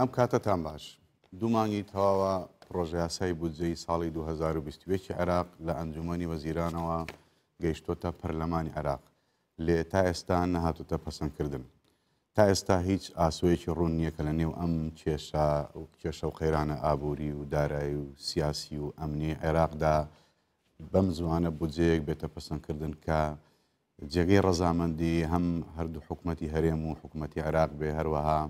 ئەم کاتەتان باش دوو مانگی تەواوە پرۆژیاسای بودجەی ساڵی 2021 عێراق لە ئەنجومی وەزیرانەوە گەیشتۆتە پەرلەمانی عێراق لێ تا ئێستا نەهاتووتە پەسەندکردن. تا ئێستا هیچ ئاسۆیەکی ڕوون نییە کە لە نێو ئەم کێشە و کێشە و قەیرانە ئابووری و دارایی و سیاسی و ئەمنیەی عێراقدا بەم زووانە بودجەیەک بێتە پەسەندکردن کە جێگەی ڕەزامەندی هەم هەردوو حکومەتی هەرێم و حکومەتی عێراق بێ هەروەها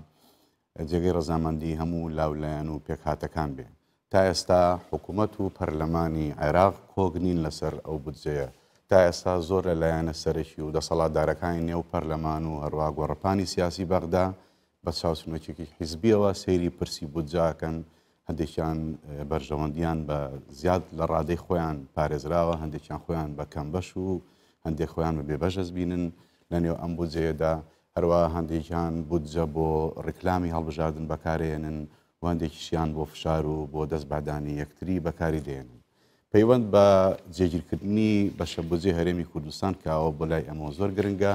جێگەی ڕەزامەندی هەموو لا و لایەن و پێکهاتەکان بێ. تا ئێستا حکومەت و پەرلەمانی عێراق کۆک نین لەسەر ئەو بودجەیە. تا ئێستا زۆر لە لایەنە سەرەکی و دەسەڵاتدارەکانی نێو پەرلەمان و هەروا گۆڕەپانی سیاسی بەغدا بە چاوچنۆکێکی حیزبیەوە سەیری پرسی بودجە ئەکەن، هەندێکیان بەرژەوەندیان بە زیاد لە ڕادەی خۆیان پارێزراوە، هەندێکیان خۆیان بە کەمبەش و هەندێک خۆیان بە بێبەش ئەزبینن لە نێو ئەم بودجەیەدا. هەروەها هەندێکیان بودجە بۆ ڕیکلامی هەڵبژاردن بەکارێنن و هەندێکیشیان بۆ فشار و بۆ دەست بەدانی یەکتری بەکاری دێنن. پەیوەند بە جێگیرکردنی بەشە بودجەی هەرێمی کوردستان کە ئەوە بۆ لای ئێمەوە زۆر گرنگە،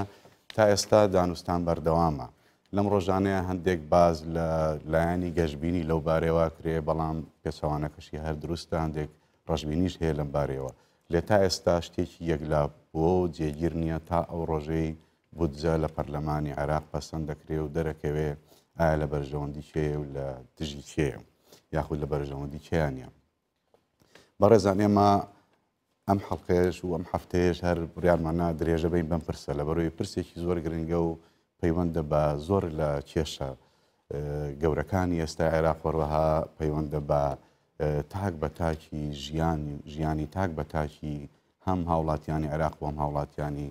تا ئێستا دانوستان بەردەوامە. لەم ڕۆژانەیە هەندێک باس لە لایەنی گەشبینی لەو بارەیەوە کرێ، بەڵام پێچەوانەکەشی هەر دروستە، هەندێک ڕەشبینیش هەیە لەم بارەیەوە. لێ تا ئێستا شتێکی یەکلا بووە و جێگیر نییە تا ئەو ڕۆژەی بودجە لە پەرلەمانی عێراق پەسەند دەکرێ و دەرەکەوێ ئایا لە بەرژەوەندی کێیە و لە دژی کێیە یاخود لە بەرژەوەندی کێیان نیە بەڕێزان ئێمە ئەم حەڵقێش و ئەم هەفتەیەش هەر بڕیارمانە درێژە بین بەم پرسە لە بەرەوەی پرسێکی زۆر گرنگە و پەیوەندە بە زۆر لە کێشە گەورەکانی ئێستا عێراق وەروەها پەیوەندە بە تاک بە تاکی ژیان ژیانی تاک بە تاکی هەم هاوڵاتیانی عێراق بۆم هاوڵاتیانی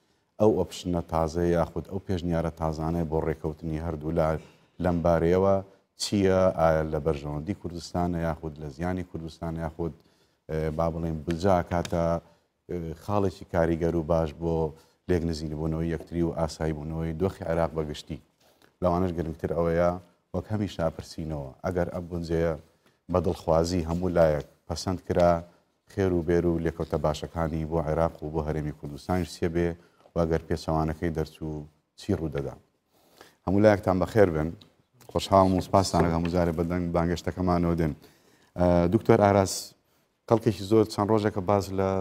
ئەو ئۆپشنە تازەیە یاخود ئەو پێشنیارە تازانەیە بۆ ڕێکەوتنی هەردوولا لەم بارەیەوە چییە؟ ئایا لە بەرژەوەندی کوردستانە یاخود لە زیانی کوردستان یاخود با بڵێن بجا کاتە خاڵێکی کاریگەر و باش بۆ لێک نزیینبوونەوەی یەکتری و ئاسایی بوونەوەی دۆخی عێراق بەگشتی لەوانش گرنگتر ئەوەیە وەک هەمی شاپرسینەوە ئەگەر ئەم بنجەیە بە دڵخوازی هەموو لایەک پەسەند کرا خێر و بێر و لێکەوتە باشەکانی بۆ عێراق و بۆ هەرێمی کوردستانیش چیە بێ و ئەگەر پێچەوانەکەی دەرچوو چی ڕوودەدا؟ هەموو لایەکتان بەخێر بن خۆشحاڵم و سپاسانە هەموو جارێ بەدەنگ بانگەشتەکەمانەوە دێن دکتۆر ئاراس کەڵکێکی زۆر چەند ڕۆژێکە باز لە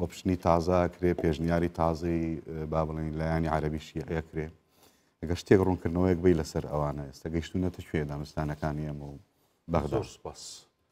ئۆپشنی تازە کرێ پێشنیاری تازەی با بڵین لایانی عربی شیعە کرێ ئەگە شتێک ڕوونکردنەوەیەک بی لەسەر ئەوانە ئێستا گەشتونەتە کوێ دانوستانەکانی ئەمە و بەغدار سپاس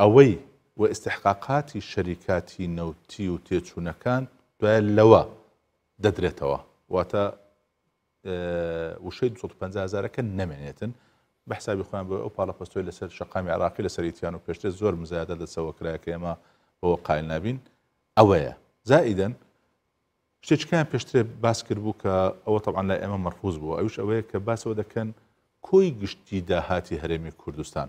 ئەوەی و ئیستحقاقاتی شەریکاتی نەوتی و تێچوونەکان دوایە لەوە دەدرێتەوە واتە وشەی 250 هزارەکە نەمێنێتن بە حسابی خۆیان بۆ ئەو پاڵە پستۆی لەسەر شقامی عراقی لە سەریتیان و پێشتر زۆر مزایادە دەسەوە کرایە کە ئێمە بەوە قایل نابین ئەوەیە زائیدەن شتێکیان پێشترێ باس کرد بوو کە ئەوە تەعاان لای ئێمە مەرفوز بوو ئەوش ئەوەیە کە باسەوە دەکەن کۆی گشتی داهاتی هەرێمی کوردستان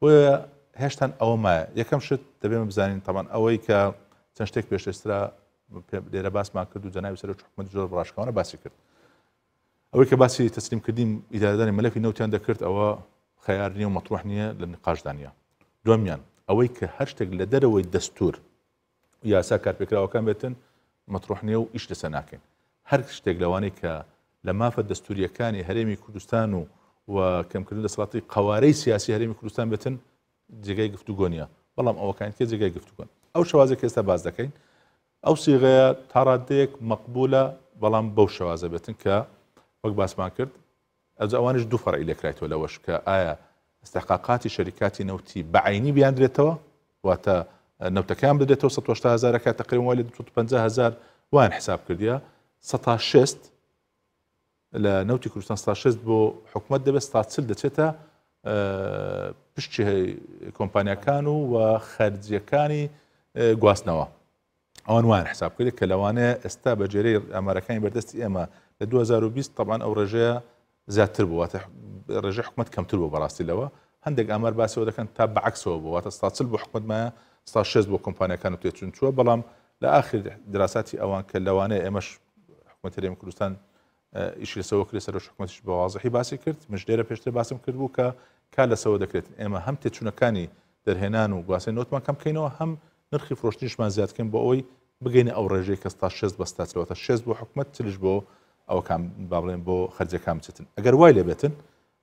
بۆیە هێشتان ئەوە مایە یەکەم شت دەبێ من بزانین تەمان ئەوەی کە چەند شتێک پێشێسترا لێرە باسمان کرد و جەناوی سەر حکومت زۆر ڕاشکاوانە باسی کرد ئەوەی کە باسی تەسلیم کردیم ئیدادانی مەلەفی نەوتیان دەکرد ئەوە خیار نییە و مەتوح نییە لە نقاشدانە دومیان ئەوەی کە هەر شتێک لە دەرەوەی دەستور یاسا کارپێکراوەکان بێتن مەتڕوح نیە و ئیش لەسە ناکەین هەر شتێک لەوانەی کە لە مافە دەستوریەکانی هەرێمی کوردستان و و کەمکردن دەسڵاتی قوارەی سیاسی هەرێمی کوردستان بێتن جێگای گفتوگۆنیە بەڵام ئەوەکان کە جێگای گفتوگۆن ئەو شوازە کە ئێستا باز دەکەین ئەو سیغەیە تاڕادەیەک مەقبولە بەڵام بەو شوازە بێتن کە وەک باسمان کرد ئەجا ئەوانیش دوو فەرعی لێکرایتەوە لەوەش کە ئایا ئیستحقاقاتی شەریکاتی نەوتی بە عەینی بیاندرێتەوە واتە نەوتەکەیان بدرێتەوە 1970 هەزارەکە تقریبا وای لە 250 هەزار وان حساب کردیە 1600 لە نەوتی کوردستان 1600 بۆ حکومت دەبێت 140 دەچێتە پشتی کۆمپانیەکان و و خەرجیەکانی گواستنەوە ئەوان وایان حساب کردی کە لەوانەیە ئێستا بە جێرەی ئەمارەکانی بەردەستی ئێمە لە 2020 طبعاان ئەو ڕێژەیە زیاتر بوواتە ڕێژە حکومت کەمتر بۆ بەڕاستی لەوە هەندێک ئەمار باسەوە دەکەن تا بەعکسەوە بوواتە ساچل بۆ حکومتمایە سا شێز بۆ کۆمپانیەکان و تێچون چووە بەڵام لە ئاخر دراساتی ئەوان کە لەوانەیە ئێمەش حکومەتەرێم کوردستان ئیش لە سەوە کرێ سەرۆش حکومەتیش بە وازحی باسی کرد مش لێرە پێشتر باسم کرد بوو کە کار لە سەوە دەکرێتن ئێمە هەم تێچوونەکانی دەرهێنان و گواستن نوتمان کەم بکەینەوە هەم نرخی فرۆشتنیشمان زیادکەین بۆ ئەوەی بگەینە ئەو ڕێژەی کەس تا شێست بەستا چلەوەتە شێست بۆ حکومت چلش بۆ ئەوکان با بڵێن بۆ خەرجەکان بچێتن ئەگەر وای لێ بێتن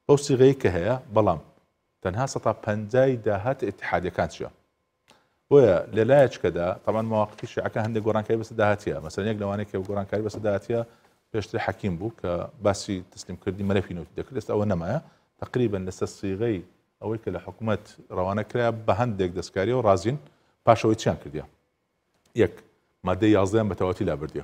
بەو سیغەیە کە هەیە بەڵام تەنها سەتا پەنجای داهات اتحادەکان چیە بۆیە لە لایەچکەدا تەمان مواقفی شیعەکە هەندێک گۆرانکاری بەسە داهاتە مەسەن یەک لەوانێک کە گۆرانکاری بەسە داهاتە پێشتر حەکیم بوو کە باسی تسلیم کردی مەلەفی نوتی دەکرێت ئێستا ئەوە نەمایە تقریبن لەسەر سیغەی ئەوەی کە لە حکوومەت ڕەوانە کرا بە هەندێک دەستکاریەوە ڕازین پاشەوەی چیان کردیا یەک مادەی یازدەیان بە تەواتی لابردە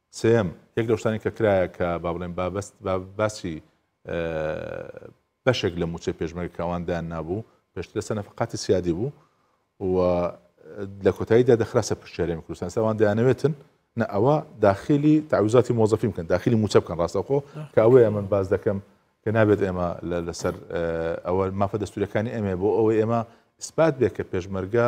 سێیەم، یەک لەو شتانەی کە کرایە کە با بڵێن با بەست با باسی بەشێک لە مووچەی پێشمەرگە کە ئەوان دایان نابوو، پێشتر لەسەر نەفقاتی سیادی بوو و لە کۆتاییدا دەخرا سەر پشت هەرێمی کوردستان، ئێستا ئەوان دەیانەوێتن نە ئەوە داخلی تعویزاتی مۆزەفی بکەن، داخلی مووچە بکەن ڕاستەوخۆ کە ئەوەیە من باس دەکەم کە نابێت ئێمە لە لەسەر ئەوە مافە دەستوورەکانی ئێمەیە بۆ ئەوەی ئێمە ئیسپات بێت کە پێشمەرگە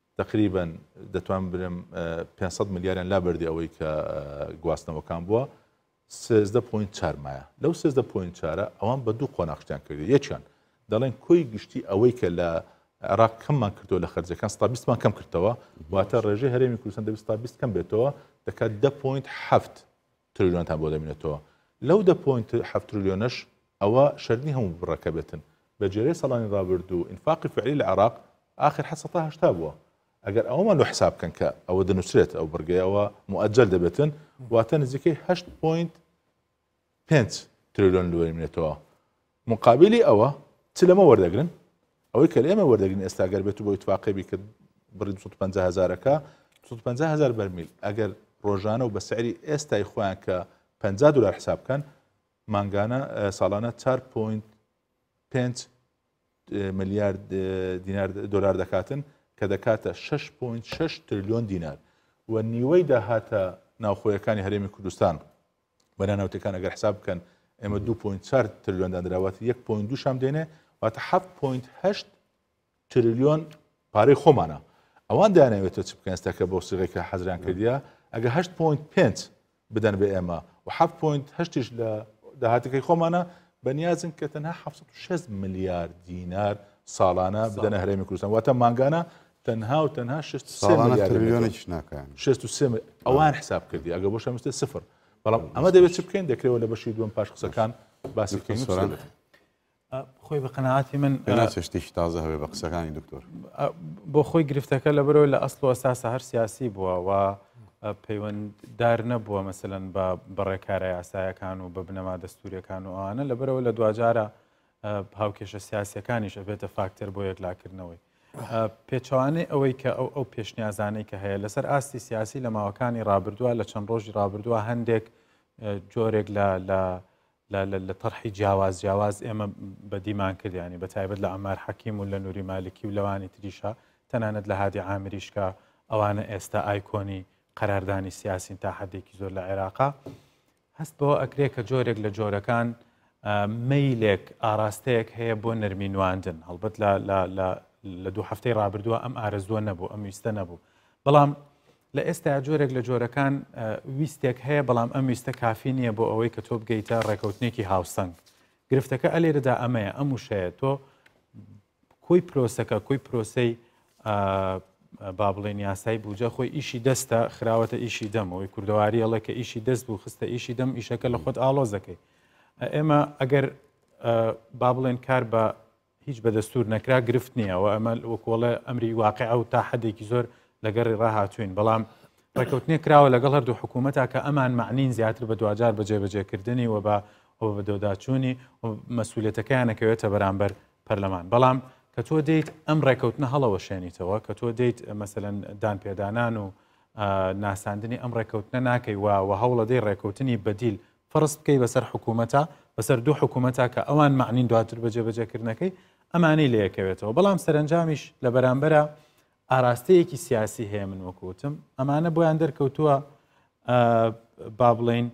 تەقریبەن دەتوانم بلێم پێنج سەد ملیاریان لابردی ئەوەی کە گواستنەوەکان بووە سێزدە پۆینت چار مایە لەو سێزدە پۆینت چارە ئەوان بە دوو قۆناخشتیان کرد یەکیان دەڵێن کۆی گشتی ئەوەی کە لە عراق کەممان کردو لە خەرجەکان ستا بیستمان کەم کردەوە واتە ڕێژەی هەرێمی کوردستان دەبێت ستا بیست کەم بێتەوە دەکات دە پۆینت هەفت ترلیۆنتان بۆ دەبینێتەوە لەو دە پۆینت حەفت ترلیۆنەش ئەوە شەرنی هەموو بڕەکە بێتن بە جێرەی ساڵانی ڕابردوو ئینفاقی فعلی لە عراق ئاخر حە سەتا هەشتا بووە ئەگەر ئەوەمان لۆ حساب بکەن کە ئەوە دەنووسرێت ئەو بڕگەیەوە موئەجەل دەبێتن واتە نزیکەی هەشت پۆینت پێنج ترلیۆن لۆ دەبینێتەوە موقابیلی ئەوە چ لەمە وەردەگرن؟ ئەوەی کە لێمە وەردەگرن ئێستا گەر بێت و بۆی تفاقی بیکرد بڕی 250 هزارەکە 250 هزار بەرمیل ئەگەر ڕۆژانە و بە سعری ئێستای خۆیان کە 50 دلار حساب بکەن مانگانە ساڵانە 4.5 ملیارد دینار دلار دەکاتن کە دەکاتە 6.6 تریلیۆن دینار و نیوەی داهاتە ناوخۆیەکانی هەرێمی کوردستان بەنا ناوتەکان ئەگەر حساب بکەن ئێمە 2.4 تریلیۆن دانراوەتی 1.2 شام دێنێ واتە 7.8 تریلیۆن پارەی خۆمانە ئەوان داناوێتە چ بکەن ستەکە بۆ سیغێکە حەزران کردە ئەگە 8.5 بدەن بە ئێمە و 7.8 لە داهاتەکەی خۆمانە بەنیازن کە تەنها 6 میلیارد دینار ساڵانە بدەنە هەرێمی کوردستان واتە ماگانە تەنها و تەنها ساڵانە تریلیۆنێکیش ناکەن 63 ئەوان حساب کردی ئەگە بۆ شەمستە سفر بەڵام ئەمە دەبێت چ بکەین دەکرێەوە لە بەشی دوم پاش قسەکان باسی بکەین خۆی بە قەنەعاتی من شتێکی تازە هەوێ بە قسەکانی دکتۆر بۆ خۆی گرفتەکە لە بەرەوە لە ئەسڵ ئەساسە هەر سیاسی بووە و پەیوەنددار نەبووە مەسەن بە بەڕێکارە یاسایەکان و بە بنەما دەستوریەکان و ئەوانە لە بەرەوە لە دواجارە هاوکێشە سیاسەکانیش ئەبێتە فاکتەر بۆ یەکلاکردنەوەی پێچوانەی ئەوەی کە ئەو ئەو پێشنیازانەی کە هەیە لەسەر ئاستی سیاسی لە ماوەکانی رابردووە لە چەند ڕۆژی رابردووە هەندێک جۆرێک لە لە لە تەرحی جیاواز جیاواز ئێمە بەدیمان کردیانی بە تایبەت لە ئەمار حەکیم و لە نووری مالکی و لەوانی تریشە تەنانەت لە هادی ئامریشکە ئەوانە ئێستا ئایکۆنی قەراردانی سیاسین تا حدێکی زۆر لە عێراقا هەست بەوە ئەکرێ کە جۆرێک لە جۆرەکان مەیلێک، ئاراستەیەک هەیە بۆ نەرمی نواندن، هەڵبەت لە دوو هەفتەی ڕابردووە ئەم ئارەزووە نەبوو، ئەم ویستە نەبوو، بەڵام لە ئێستایا جۆرێک لە جۆرەکان ویستێک هەیە، بەڵام ئەم ویستە کافی نییە بۆ ئەوەی کە تۆ بگەیتە ڕێکەوتنێکی هاوسەنگ. گرفتەکە ئەلێرەدا ئەمەیە، ئەم وشەیە تۆ کۆی پرۆسەکە کۆی پرۆسەی با بڵێن یاسای بوجە خۆی ئیشی دەستە خراوەتە ئیشی دەمەوەی کوردەواری ئەڵێ کە ئیشی دەست بوو خستە ئیشی دەم ئیشەکە لە خۆت ئاڵۆزەکەی ئێمە ئەگەر با بڵێن کار بە هیچ بەدەستور نەکرا گرفت نییە و ئەمە وەکۆڵە ئەمری واقع ئەو تا حدێکی زۆر لەگەڕی ڕاهاتوین بەڵام ڕێکوتنی کراوە لەگەڵ هەردوو حکوومەتە کە ئەمان معنین زیاتر بە دوجار بەجێبەجێکردنی و بە بەدەداچوونی مەسوولێتەکەیانەکەوێتە بەرامبەر پەرلەمان، بەڵام کە تۆ دێیت ئەم ڕێکەوتنە هەڵەوەشێنیتەوە، کە تۆ دێیت مەسەلەن دانپێدانان و ناساندنی ئەم ڕێکەوتنە ناکەی و و هەوڵەدەی ڕێکەوتنی بەدیل فەرز بکەی بەسەر حکوومەتە بەسەر دوو حکوومەتە کە ئەوان معنین دواتر بە جێبەجێکردنەکەی ئەمانەی لەیەکەوێتەوە بەڵام سەرنجامیش لە بەرامبەرە ئاراستەیەکی سیاسی هەیە من وەکوتم ئەمانە بۆیان دەرکەوتووە با بڵین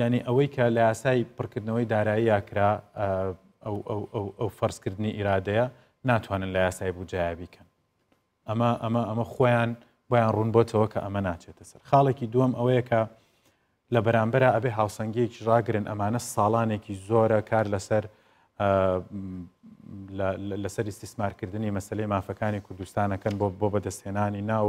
یانی ئەوەی کە لە یاسای پڕکردنەوەی داراییا کرا ئەو ئەو ئەو ئەو فەرزکردنی ئیرادەیە ناتوانن لە یاسای بوجایە بیکەن ئەمە ئەمە ئەمە خۆیان بۆیان ڕوون بۆتەوە کە ئەمە ناچێتە سەر خاڵێکی دووەم ئەوەیە کە لە بەرامبەر ئەبێ هاوسەنگیەکی ڕاگرن ئەمانە ساڵانێکی زۆرە کار لەسەر لەسەر ئیسیسمارکردنی مەسلەی مافەکانی کوردستانەکەن بۆ بۆ بەدەستهێنانی ناو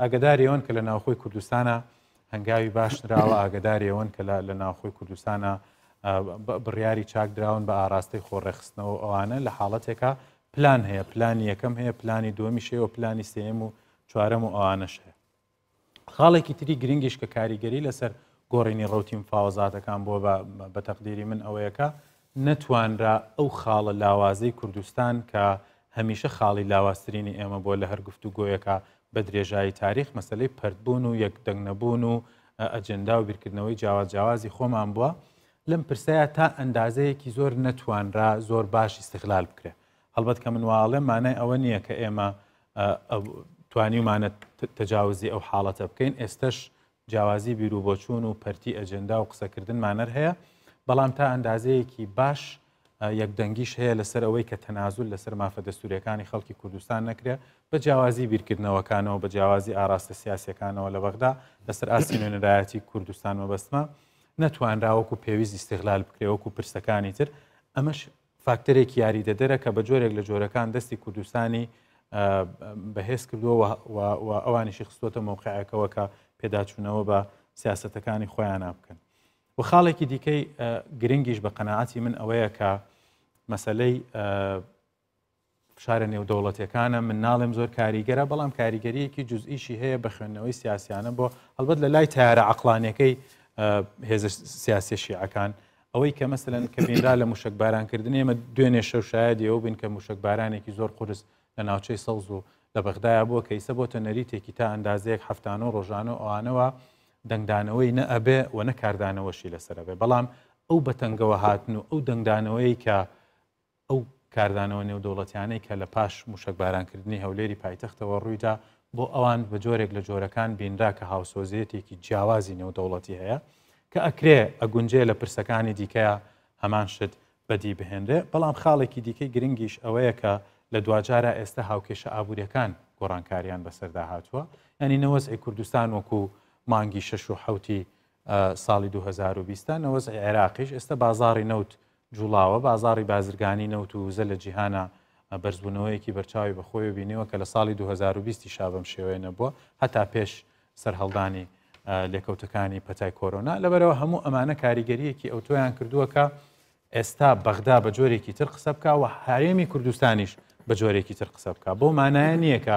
ئاگەداری ئەوەن کە لە ناوخۆی کوردستانە هەنگاوی باش نراوە ئاگەداری ئەوەن کە لە ناوخۆی کوردستانە بڕیاری چاک دراون بە ئاراستەی خۆڕێخستنەوە ئەوانە لە حاڵەتێکە پلان هەیە پلانی یەکەم هەیە پلانی دومی شێوە پلانی سێم و چوارەم و ئەوانەش هەیە خاڵێکی تری گرنگیش کە کاریگەری لەسەر گۆڕینی ڕوتیم فاوەزاتەکان بۆ بە تەقدیری من ئەوەیەکە نەتوانرا ئەو خاڵە لاوازەی کوردستان کە هەمیشە خاڵی لاوازترینی ئێمە بووە لە هەر گفتوگۆیەکا بە درێژایی تاریخ مەسەلەی پەرتبوون و یەک دەنگ نەبوون و ئەجێندا و بیرکردنەوەی جیاواز جیاوازی خۆمان بووە لەم پرسەیە تا ئەندازەیەکی زۆر نەتوانرا زۆر باش استغلال بکرێ هەڵبەت کە من واڵێ مانای ئەوە نییە کە ئێمە توانیومانە تجاوزی ئەو حاڵەتە بکەین ئێستش جیاوازی بیروبۆچوون و پەرتی ئەجێندا و قسەکردنمانەر هەیە، بەڵام تا ئەندازەیەکی باش یەکدەنگیش هەیە لەسەر ئەوەی کە تەنازول لەسەر مافە دەستورییەکانی خەڵکی کوردستان نەکرێ بە جیاوازی بیرکردنەوەکانەوە بە جیاوازی ئاراستە سیاسەکانەوە لە بەغدا لەسەر ئاستی نوێنەرایەتی کوردستان مەبەستمە نەتوانراوەکو پێویست ئیستغلال بکرێ وەکو پرسەکانی تر ئەمەش فاکتەرێکی یاریدەدەرە کە بە جۆرێک لە جۆرەکان دەستی کوردستانی بەهێز کردووە و ئەوانیشی خستۆتە مەوقعەکەەوە کە پێداچوونەوە بە سیاستەکانی خۆیان نابکەن و خاڵێکی دیکەی گرنگیش بە قەنەعاتی من ئەوەیە کە مەسلەی فشارە نێودەوڵەتیەکانە من ناڵێم زۆر کاریگەرە بەڵام کاریگەریەکی جزئیشی هەیە بە خوێندنەوەی سیاسیانە بۆ هەڵبەت لە لای تارە عقلانەکەی هێز سیاسی شیعەکان ئەوەی کە مەسەن کە بینرا لە موشک بارانکردن ئێمە دوێنێ شەو شایەدی ئەو بین کە موشک بارانێکی زۆر قرس لە ناوچەی سەوز و لە بەغدایە بۆ کەیسە بۆتە نەریتێکی تا ئەندازەیەک هەفتان و ڕۆژانە و ئەوانەوە دەنگدانەوەی نە ئەبێ و نە کاردانەوەشی لەسەرەبێ بەڵام ئەو بەتەنگەوە هاتن و ئەو دەنگدانەوەی کە ئەو کاردانەوە نێودەوڵەتیانەی کە لە پاش موشەکبارانکردنی هەولێری پایتەختەوە ڕوویدا بۆ ئەوان بە جۆرێک لە جۆرەکان بینرا کە هاوسۆزیەتێکی جیاوازی نێودەوڵەتی هەیە کە ئەکرێ ئەگونجێ لە پرسەکانی دیکەیە هەمان شت بەدی بهێنرێ بەڵام خاڵێکی دیکەی گرنگیش ئەوەیە کە لە دواجارە ئێستا هاوکێشە ئابووریەکان گۆڕانکاریان بەسەردا هاتووە ینی نەوەزعی کوردستان وەکو مانگی شش و حوتی ساڵی 2020 نەوەزعی عێراقیش ئێستا بازاری نەوت جوڵاوە، بازاڕی بازرگانی نەوت و وزە لە جیهانا بەرزبوونەوەیەکی بەرچاوی بە خۆیەوە بینیوە کە لە ساڵی دوو هەزار و بیست یشا بەم شێوەیە نەبووە هەتا پێش سەرهەڵدانی لێکەوتەکانی پەتای کۆرۆنا لەبەرەوە هەموو ئەمانە کاریگەریەکی ئەوتۆیان کردووە کە ئێستا بەغدا بە جۆرێکی تر قسە بکە و هاێمی کوردستانیش بە جۆرێکی تر قسە بکە بۆ مانایە نییە کە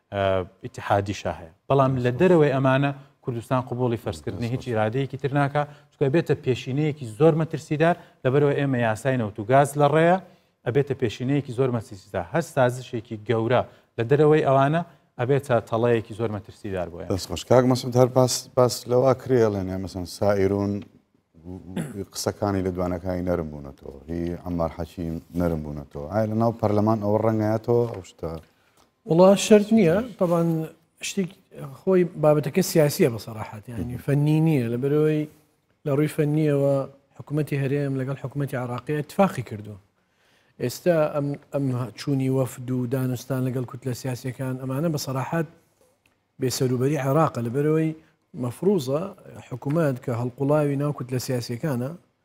ئیتحادیشا هەیە بەڵام لە دەرەوەی ئەمانە کوردستان قوبولی فەرزکردنی هیچ ئرادەیەکی تر ناکە چکە بێتە پێشینەیەکی زۆر مەترسیدار لەبەرەوە ئێمە یاسای نەوت و گاز لە ڕێە ئەبێتە پێشینەیەکی زۆر مەسیستا هەر سازشێکی گەورە لە دەرەوەی ئەوانە ئەبێتە تەڵەیەکی زۆر مەترسیدار بۆ دەستخۆش کاک مەسود هەر باس باس لەوا کرێڵێنێ مەسن سائیرون قسەکانی لە دوانەکانی نەرم بوونەتەوە هی ئەمار حەچی نەرم بوونەتەوە ئایا لە ناو پەرلەمان ئەوە ڕەنگایەتەوە ئەو شتە وڵا شرت نییە تەبان شتێک خۆی بابەتەکە سیاسیە بە سەراحاتیانی فەنی نییە لە بەرەوەی لە ڕووی فەنیەوە حکوومەتتی هەرێم لەگەڵ حکوومەتتی عراقی تفاقی کردووە ئێستا ئەم چوونی وەفد و دانوستان لەگەڵ کوت لە سیاسەکان ئەمانە بە سەراحات بێسەروبەری عێراق لە بەرەوەی مەفروزە حکوومەت کە هەڵقوڵاوی ناوکوت لە سیاسەکانە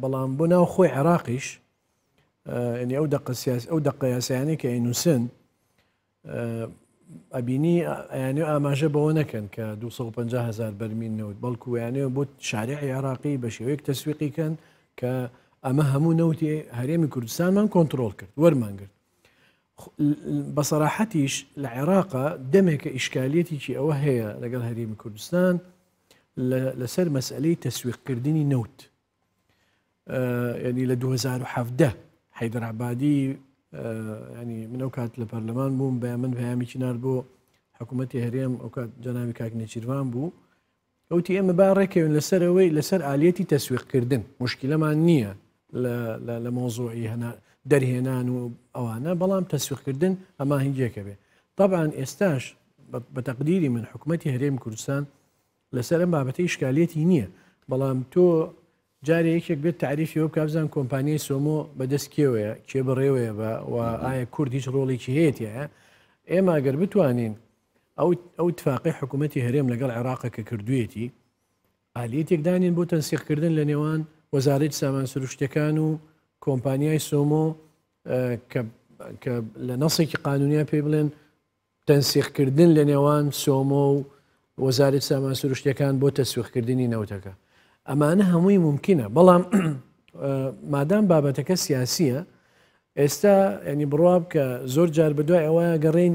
بەڵام بۆ ناو خۆی عێراقیش ئەنی ئەو دەقە سیاس ئەو دەقە یاسایانی کە ئەینووسن ئەبینی ئەیانێ ئاماژە بەوە نەکەن کە 250 هزار بەرمین نەوت بەڵکو یانێ بۆ شارع عێراقی بە شێوەیەک تەسویقی کەن کە ئەمە هەموو نەوتی هەرێمی کوردستانمان کۆنتترۆل کرد وەرمان گرت بەسەراحەتیش لە عێراقا دەمێکە ئیشکالیەتیی ئەوە هەیە لەگەڵ هەرێمی کوردستان لەسەر مەسئلەی تەسویقکردنی نەوت ینی لە 2017 حیدرابادی ینی من ئەو کات لە پەرلەمان بووم بە من پەیامێکی نار بۆ حکوومەتی هەرێم ئەو کات جەناوی کاک نێچیروان بوو ئەوتی ئێمە با ڕێکەوێن لەسەرەوەی لەسەر ئالەتی تەسویقکردن مشکلەمان نییە لە مۆزوعی هەنا دەرهێنان و ئەوانە بەڵام تەسوقکردن ئەما هەنگێکە بێ طبعاان ئێستاش بە تەقدیری من حکوومەتتی هەرێم کوردستان لەسەر ئەم بابەتی شکالەتی نییە بەڵام تۆ جارێ یەکێک بێت تعریفی وە کابزان کۆمپانیای سۆمۆ بەدەست کێوەیە کێ بڕێوەیە بە و ئایا کورد هیچ ڕۆڵێکی هەیەە ئێمە ئەگەر بتوانین ئەو تفاقی حکوومەتتی هەرێم لەگەڵ عێراقە کە کردوێتی ئالیەتێک دانێن بۆ تەنسیقکردن لە نێوان وەزارەی سامان سروشتیەکان و کۆمپانیای سۆمۆ کە لە نەسێکی قانونیا پێ بڵێن تەنسیقکردن لە نێوان سۆمۆ و وەزارەت سامان سروشتەکان بۆ تەسوخکردنی نەوتەکە ئەمانە هەمووی ممکنە بەڵام مادام بابەتەکە سیاسیە ئێستا ینی بڕواب کە زۆر جار بەدوای ئەوە گەڕین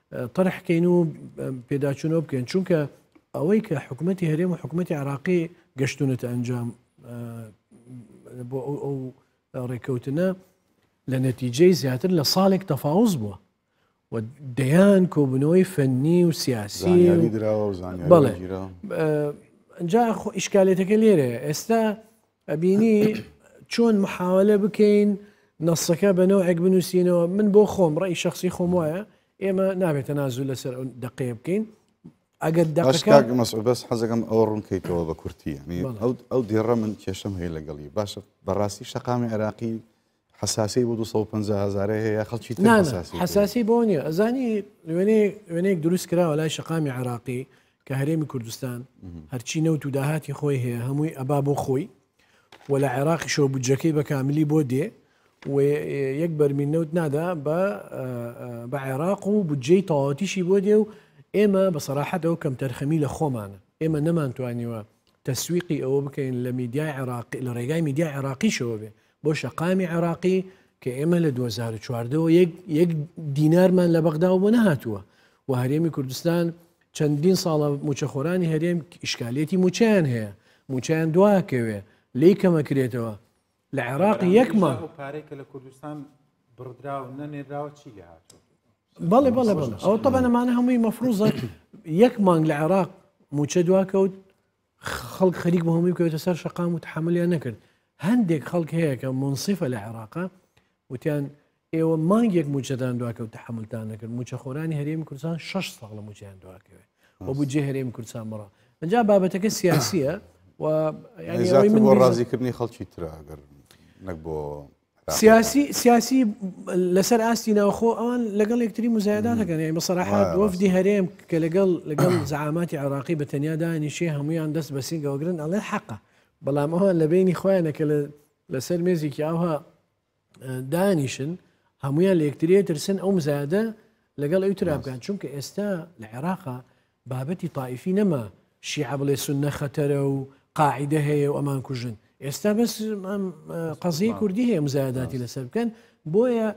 تەرحکەین و پێداچوونەوە بکەین چونکە ئەوەی کە حکوومەتتی هەرێم و حکوومەتتی عراقی گەشتونەتە ئەنجام بۆ ئەو ئەو ڕێککەوتنە لە نەتیجەی زیاتر لە ساڵێک تەفاوز بووە و دەیان کۆبنەوەی فەنی و سیاسی بەڵێ جا خۆ ئیشکالێتەکە لێرە ئێستا ئەبینی چۆن محاولە بکەین نەسەکە بە نەوەک بنووسینەوە من بۆ خۆم ڕێی شخصی خۆم وایە ئێمە نابێتە نازوو لەسەر دقەیە بکەین ئەگەر دەکات مەسبەس حەزەکەم ئەوە ڕوونکەیتەوە بە کورتی ئەو دێڕە من کێشم هەیە لەگەڵی باشە بەڕاستی شەقامی عێراقی حەساسیەی بۆ دوو سەد و پەنجا هەزارەی هەیە یا خەڵکی تر نانا حەساسیەتی هەیە؟ حەساسی بۆ نییە ئەزانی وێنەیە وێنەیەک دروست کراوە لای شەقامی عێراقی کە هەرێمی کوردستان هەرچی نەوت و داهاتی خۆی هەیە هەمووی ئەبا بۆ خۆی و لە عێراقیشەوە بودجەکەی بە کاملی بۆ دێ و یەک بەرمیل نەوت نادا بە بە عێراق و بودجەی تەواوەتیشی بۆ دێ و ئێمە بە سەراحەتەوە کەم تەرخەمی لە خۆمانە ئێمە نەمانتوانیوە تەسویقی ئەوە بکەین لە میدیای عێراقی لە ڕێگای میدیای عێراقیشەوە بێ بۆ شەقامی عێراقی کە ئێمە لە 2014ەوە یەک دینارمان لە بەغداوە بۆ نەهاتووە و هەرێمی کوردستان چەندین ساڵە موچەخۆرانی هەرێم ئیشکالێتی موچیان هەیە موچیان دواکەوێ لی کەمەکرێتەوە لە عێراق یەکمە پارێک لە کوردستان بڕدرا و نەنێراوە چی لە هاتوو بەڵێ بەڵێ بڵێ ئەو تەبەنەمانە هەمووی مەفروزە یەک مانگ لە عێراق موچە دواکەوت خەڵک خەریک بۆ هەمووی بکەوێتە سەر شقام و تحملیان نەکرد هەندێک خەڵک هەیە کە منسیفە لە عێراقا وتیان ئێوە مانگێک موچەدان دواکەوت تحملتان نەکرد موچەخۆرانی هەرێمی کوردستان 6 ساڵ لە موچیان دواکەوێت بۆ بودجێ هەرێمی کوردستان بڕە ئەجا بابەتەکە سیاسیە و ڕازیکردنی خەڵکی ترراگەر نەک بۆ سیاسی سیاسی لەسەر ئاستی ناوخۆ ئەوان لەگەڵ یەکتری مزایدا دەکەن یای بەسەراحات وەفدی هەرێم کە لەگەڵ لەگەڵ زعاماتی عراقی بە تەنیا دانیشێ هەمویان دەست بە سینگەوەگرن ئەڵێ حەقە بەڵام ئەوان لە بینی خۆیانە کە لەسەر مێزێکی ئاها دانیشن هەمویان لە یەکتریە ترسن ئەو مزایدە لەگەڵ ئەو ترابگەن چونکە ئێستا لە عێراقا بابەتی تائیفی نەما شیعە بڵێ سوننە خەتەرە و قاعدە هەیە و ئەمان کوژن ئێستا بەس قەزیی کوردی هەیە مزایداتی لەسەر بکەن بۆیە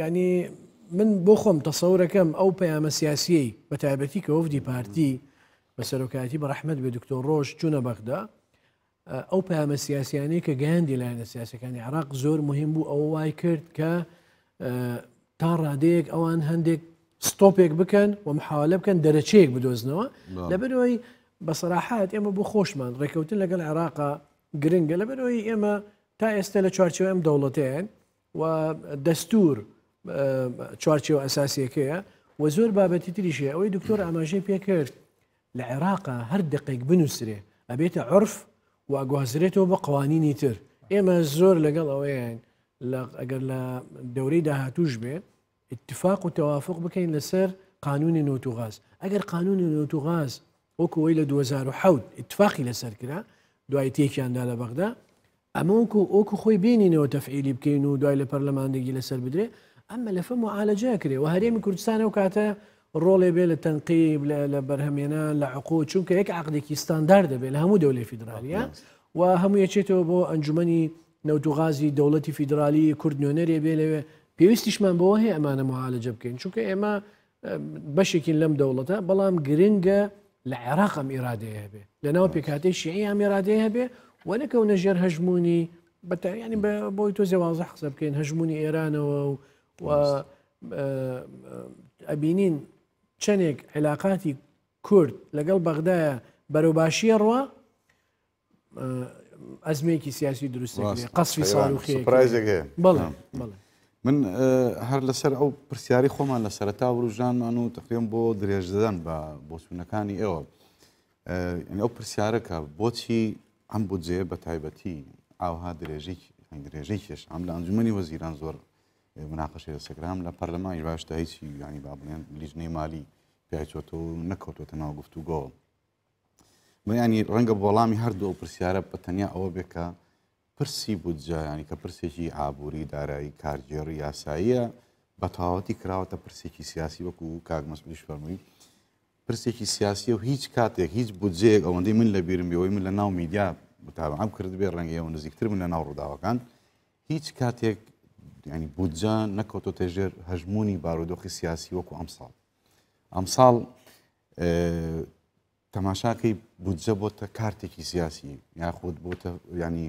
ینی من بۆ خۆم تەسەورەکەم ئەو پەیامە سیاسیی بە تایبەتی کە وەفدی پارتی بە سەرۆکایەتی بە ڕحمد بێ دکتۆر ڕۆژ چوونە بەغدا ئەو پەیامە سیاسیانەی کە گەیاندی لایەنە سیاسەکانی عراق زۆر مهم بوو ئەوە وای کرد کە تا ڕادەیەک ئەوان هەندێک ستۆپێک بکەن و مححاالە بکەن دەرەچەیەک بدۆزنەوە لەبەرەوەی بەسەراحات ئێمە بۆ خۆشمان ڕێککەوتن لەگەڵ عێراقا گرنگە لەبەرەوەی ئێمە تا ئێستا لە چوارچەوەم دەوڵەتیان و دەستور چوارچێوە ئەساسیەکەیە و زۆر بابەتی تریشێ ئەوەی دکتۆر ئاماژەی پێکرد لە عێراقا هەر دقێک بنووسرێ ئەبێتە عرف و گوازرێتەوە بە قوانینی تر ئێمە زۆر لەگەڵ ئەوەیان ئەگەر لە دەورەی داهاتوش بێ ئیتفاق و تەوافوق بکەین لەسەر قانوونی نەوت و غاز ئەگەر قانوونی نەوت و غاز وەکو ئەوی لە 2010 ئیتفاقی لەسەر کرا دوای تێکیاندا لە بەغدا ئەمە وەکو ئۆکو خۆی بینینەوە تەفعیلی بکەین و دوای لە پەرلەماندگی لەسەر بدرێ ئەم مەلەفە معالەجە کرێ و هەرێمی کوردستان ئەو کاتە ڕۆڵێ بێ لە تەنقیب لە بەرهەمێنان لە عقۆ چونکە یەک عقلێکی ستاندار دەبێت لە هەموو دەولێ فیدراالیە و هەموو یەچێتەوە بۆ ئەنجومی نەوت و غازی دەوڵەتی فیدرالی کورد نوێنەرێ بێ لەوێ پێویستیشمان بەوە هەیە ئەمانە معالەجە بکەین چونکە ئێمە بەشێکین لەم دەوڵەتە بەڵام گرنگە لە عێراق ئەم ئێرادەیە هەبێ لە ناو پێکاتی شیعی ئەم ئێرادەیە هەبێ و نەکەونە ژێر هەژمونی بەتەیانی بۆی تۆ زێوازە حسە بکەین هەژمونی ئێرانەوە و ئەبینین چەندێک علااقاتی کورد لەگەڵ بەغدایە بەرەو باشیە ڕوە ئەزمەیەکی سیاسی دروست قەسی ساروخێزێک هەیە بڵێ بڵێ من هەر لەسەر ئەو پرسیاری خۆمان لە سەرتا وروژانمان و تقیم بۆ درێژدەدەن بە بۆچوونەکانی ئێوە ئەو پرسیارەکە بۆچی ئەم بودجەیە بە تایبەتی ئاوها درێژی درێژەی کێش ئەم لە ئەنجومی وەزیران زۆر مناقەشی لەسەگرام لە پەرلەمانی باشدا هیچی یانی با بڵێن لیژنەی مالی پیاچۆتەوە نەکەوتۆتە ناو گفتوگۆ بەیانی ڕەنگە وەڵامی هەردوو ئەو پرسیارە بە تەنیا ئەوە بێ کە پرسی بودجە ینی کە پرسێکی ئابووری دارایی کارگێڕی یاساییە بە تەواوەتی کراوەتە پرسێکی سیاسی وەکو و کاک مەسئولیش فەرمووی پرسێکی سیاسی و هیچ کاتێک هیچ بودجەیەک ئەوەندەی من لە بیرم بێەوەی من لە ناو میدیا متابعام کرد بێ ڕەنگەیە و نزیکتر من لە ناو ڕووداوەکان هیچ کاتێک ینی بودجە نەکەوتۆ تێژێر هەژمونی بارودۆخی سیاسی وەکو ئەمساڵ ئەمساڵ تەماشاکەی بودجە بۆتە کارتێکی سیاسی یاخود بۆتە ینی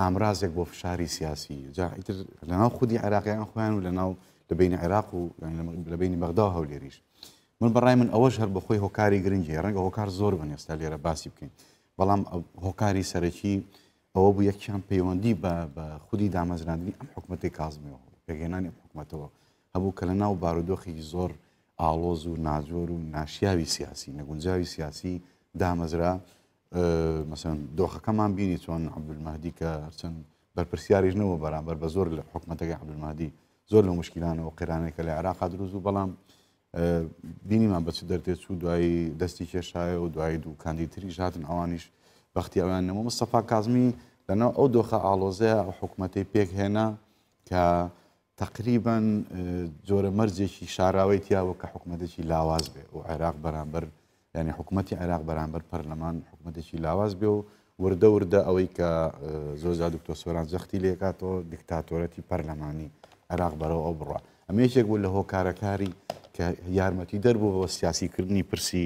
ئامرازێک بۆ فشاری سیاسی جاعیتر لەناو خودی عێراقیان خۆیان و لەناو لە بین عێراق و لە بینی بەغدا هەولێریش من بەڕای من ئەوەش هەر بەخۆی هۆکاری گرنگی ڕەنگە هۆکار زۆر بن ئێستا لێرە باسی بکەین بەڵام هۆکاری سەرەکی ئەوە بوو یەکیان پەیوەندی بە خودی دامەزراندنی ئەم حکوومەتی کازمیەوە پێگەێنانی حکوومەتەوە هەبوو کە لە ناو بارودۆخێکی زۆر ئاڵۆز و ناجۆر و ناشیاوی سیاسی نەگونجاوی سیاسی دامەزرا مەسەن دۆخەکەمان بینی چۆن عبدمەدی کە هەرچەند بەرپرسیاریش نەوە بەرامبەر بە زۆر لە حکوومەتەکە عبدمەدی زۆر لە مشکیلانەوە قێرانێکە لە عراق دروست و بەڵام بینیمان بەچ دەرتێت چوو دوایی دەستی کێشایە و دوایی دوو کاندی تری ژاتن ئەوانیش بەختی ئەویان نەمە مستەفا کازمی لەناو ئەو دۆخە ئاڵۆزەیە ئەو حکوومەتەی پێکهێنا کە تەقریبەن جۆرە مەرجێکی شاراوەی تیاوە کە حکوومەتێکی لاواز بێ و عێراق بەرامبەر یعنی حکوومەتتی عێراق بەرامبەر پەرلەمان حکوومەتێکی لاواز بێ و وردە وردە ئەوەی کە زۆزا دکتۆ سۆران زەختی لێکاتەوە دیکتاتۆرەتی پەرلەمانی عێراق بەرەوە ئەو بڕە ئەمە یەکێک بوو لە هۆکارەکاری کە یارمەتی دەربوو بە سیاسیکردنی پرسی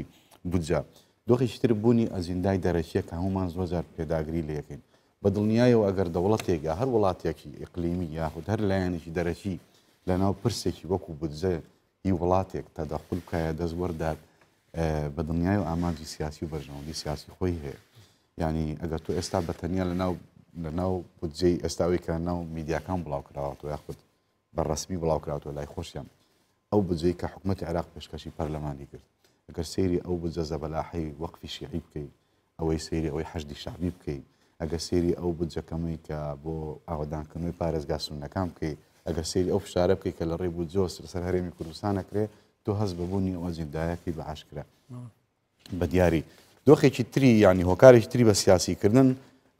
بجە دۆخیشتر بوونی ئەزیندای دەرەکیە کە هەمومان زۆزار پێداگری لەکەین بە دڵنیایەوە ئەگەر دەوڵەتێک یا هەر وڵاتێکی ئیقلیمی یاخود هەر لایەنێکی دەرەکی لەناو پرسێکی وەکو بودجە ی وڵاتێک تەدەخول بکایە دەست وەردات بە دڵنیای و ئامانجی سیاسی و بەرژەوەندی سیاسی خۆی هەیە ینی ئەگەر تۆ ئێستا بەتەنیا لە ناو لە ناو بودجەی ئێستاوی کە ناو میدیاکان بڵاو کراوەەوە یاخود بە ڕەسمی بڵاوکراوەتەوە لای خۆشیان ئەو بجەی کە حکوومەتی عراق پێشکەشی پەرلەمانی کرد ئەگەر سێری ئەو بجە زەبەلاحی وەقفی شیعی بکەی ئەوەی سێری ئەوەی حەشدی شعبی بکەی ئەگە سێری ئەو بجەکەمەی کە بۆ ئاوادانکردنەوەی پارێزگا سونەکان بکەی ئەگەر سێری ئەو فشارە بکەی کە لە ڕێ بجۆ لەسەر هەرێمی کوردستانەکرێ تۆ هەز بەبوونی ئەو ئەجندایەکەی بە ئاشکرا بە دیاری دۆخێکی تری یانی هۆکارێکی تری بە سیاسی کردن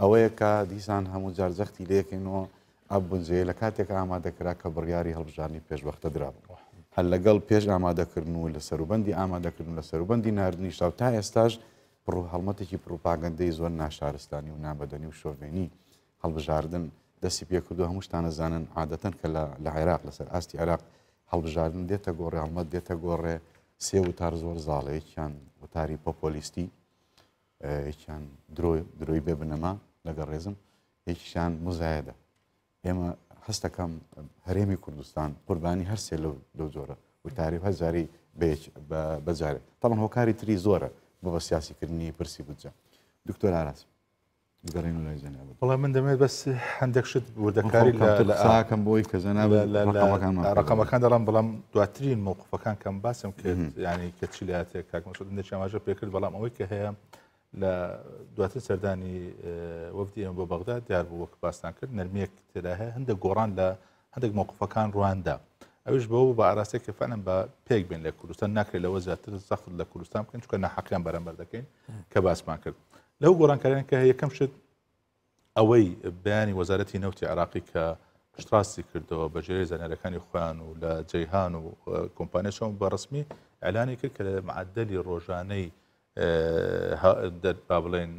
ئەوەیە کە دیسان هەموو جار جەختی لەکەینەوە ئەب بنجێ لە کاتێک ئامادەکرا کە بڕیاری هەڵبژارنی پێشوەختە درابووە هەر لەگەڵ پێش ئامادەکردن و لە سەروبندی ئامادەکردن لە سەروبندی نردنیشتا و تا ئێستاش پڕوو هەڵمەتێکی پروپاگەندەی زۆر ناشارستانی و نابەدەنی و شۆڤێنی هەڵبژاردن دەستی پێکردو هەمووشتان ئەزانن عادەتەن کە لە عێراق لەسەر ئاستی عێراق هەڵبژاردن دێتە گۆڕێ هەڵمەت دێتە گۆڕێ سێ وتار زۆر زاڵەیەکیان وتاری پۆپۆلیستی یەکیان درۆی بێ بنەما لەگە ڕێزم یەکیشان مزایەدە ئێمە هەستەکەم هەرێمی کوردستان قوربانی هەرسێ لەو جۆرە وتاری هەزاری بەجارێت تەڵم هۆکاری تری زۆرە بۆ بە سیاسیکردنی پرسی بجە دکتۆر ئاراس بگەڕێنەوە لای جەنابت بەڵێ من دەمێت بەس هەندێک شت وردەکاری لەکەم بۆی کە جەناب ڕقەمەکان دەڵام بەڵام دواترین مووقفەکان کەم باسم کرد ینی کە چی لاتێک کاکمەسود هەندێک ئاماژە پێکرد بەڵام ئەوەی کە هەیە لە دواتر سەردانی وەفدی ئەم بۆ بەغدا دیار بوو وەک باستان کرد نەرمیەک تێدا هەیە هەندێک گۆڕان لە هەندێک مەوقفەکان ڕواندا ئەوش بەوە بوو بە ئاراستەی کە فعلا بە پێک بێن لە کوردستان ناکرێت لەوە زیاتر زەخت لە کوردستان بکەین چکە ناحەقیان بەرەمبەر دەکەین کە باسمان کرد لەو گۆڕانکاریان کە یەکەم شت ئەوەی بەیانی وەزارەتی نەوتی عراقی کە پشتڕاستی کردەوە بە ژێری زانارەکانی خۆیان و لە جیهان و کۆمپانیشەوە بە ڕسمی ئەلانی کرد کە لە معدلی ڕۆژانەی با بڵێن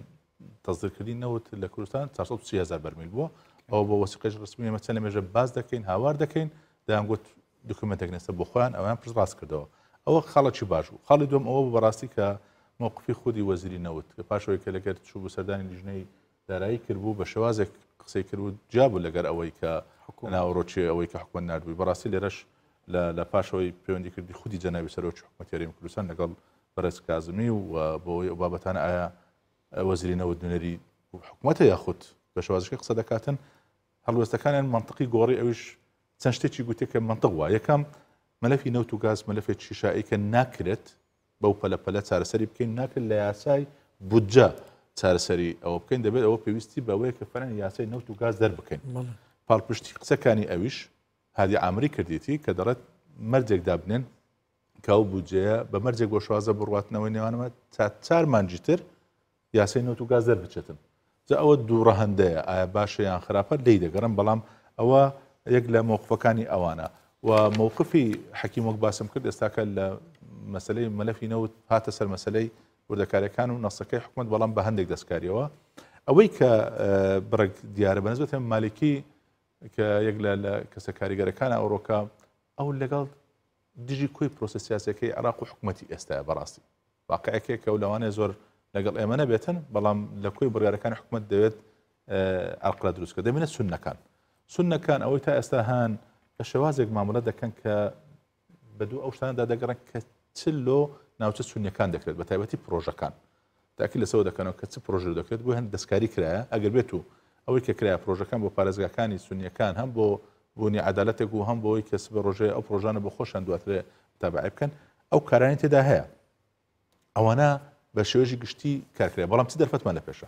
تەزدرکردی نەوت لە کوردستان 430 هزار بەرمیل بووە ئەو بۆ وەسیقش ڕسمی مەچە لە مێژە باز دەکەین هاوار دەکەین دەیانگوت دکومنتێک نێسە بۆ خۆیان ئەویان پرس ڕاست کردەوە ئەوە خاڵکی باش بوو خاڵی دوم ئەوە بەڕاستی کە مووقفی خودی وەزیری نەوت کە پاشەوەی کە لەگەر چوو بە سەردانی لیژنەی دارایی کردبوو بە شێوازێک قسەی کردبوو جیابوو لەگەر ئەوەی کە ناوەڕۆکی ئەوەی کە حکومت نردبووی بەڕاستی لێرەش لە پاشەوەی پەیوەندی کردی خودی جەناوی سەرۆکی حکومەتێری کوردستان لەگەڵ بەڕێز کازمی و بۆی ئەو بابەتان ئایا وەزرینەوە دونەری حکوومەتە یاخود بە شوازشکە قسە دەکاتن هەڵوێستەکانیان منطقی گۆڕی ئەوش چەند شتێکی گوتێکە منطق وە یەکەم مەلەفی نەوت و گاز مەلەفێکی شاعیکە ناکرێت بەو پەلە پەلە چارەسەری بکەین، ناکرێت لە یاسای بودجە چارەسەری ئەوە بکەین، دەبێت ئەوە پێویستی بەوەیە کە فەرەنی یاسای نەوت و گاز دەربکەین. پاڵپشتی قسەکانی ئەویش هادی عامری کردیتی کە دەڵێت، مەرجێک دابنێن کە ئەو بودجەیە بە مەرجێک بۆ شازدە بڕواتنەوەی نێوانمە تا چار مانگی تر، یاسای نەوت و گاز دەربچێتن جا ئەوە دوو ڕەهندەیە ئایا باشە یان خراپە لی دەگەڕم بەڵام ئەوە یەک لە مۆقفەکانی ئەوانە و مووقفی حەکیم وەک باسم کرد ئێستاکە لە مەسلەی مەلەفی نەوت هاتە سەر مەسلەی وردەکارەکان و نەسەکەی حکومت بەڵام بە هەندێک دەستکاریەوە ئەوەی کە بڕێک دیارە بەنزبەت مالکی کە یەک لە کەسە کاریگەرەکان ئەوڕۆکە ئەو لەگەڵ دژی کۆی پرۆسە سیاسیەکەی عێراق و حکومەتی ئێستایە بەڕاستی واقعەکەی کە و لەوانێ زۆر لەگەڵ ئێمە نەبێتن بەڵام لە کۆی بڕارەکان حکومت دەوێت ئەقلە دروستکە دەبێت سنەکان سنەکان ئەوەی تا ئێستا هەن بە شێوازێک مامەلە دەکەن کە بە دوو ئەو شتاندا دەگەڕن کە چ لۆ ناوچە سونیەکان دەکرێت بە تایبەتی پرۆژەکان تاکید لەسەوە دەکەنەوە کە چ پرۆژەو دەکرێت بۆی هەند دەستکاری کرایە، ئەگەر بێت و ئەوەی کە کرایە پرۆژەکان بۆ پارێزگاکانی سونیەکان هەم بۆ بوونی عەدالەتێک و هەم بۆوەی کە سبەی رۆژێ ئەو پرۆژانە بۆ خۆشیان دواترێ متابەعەی بکەن ئەو کارانەی تێدا هەیە ئەوانە بە شێوەیەکی گشتی کارکرایە بەڵام چ دەرفەتمان لە پێشە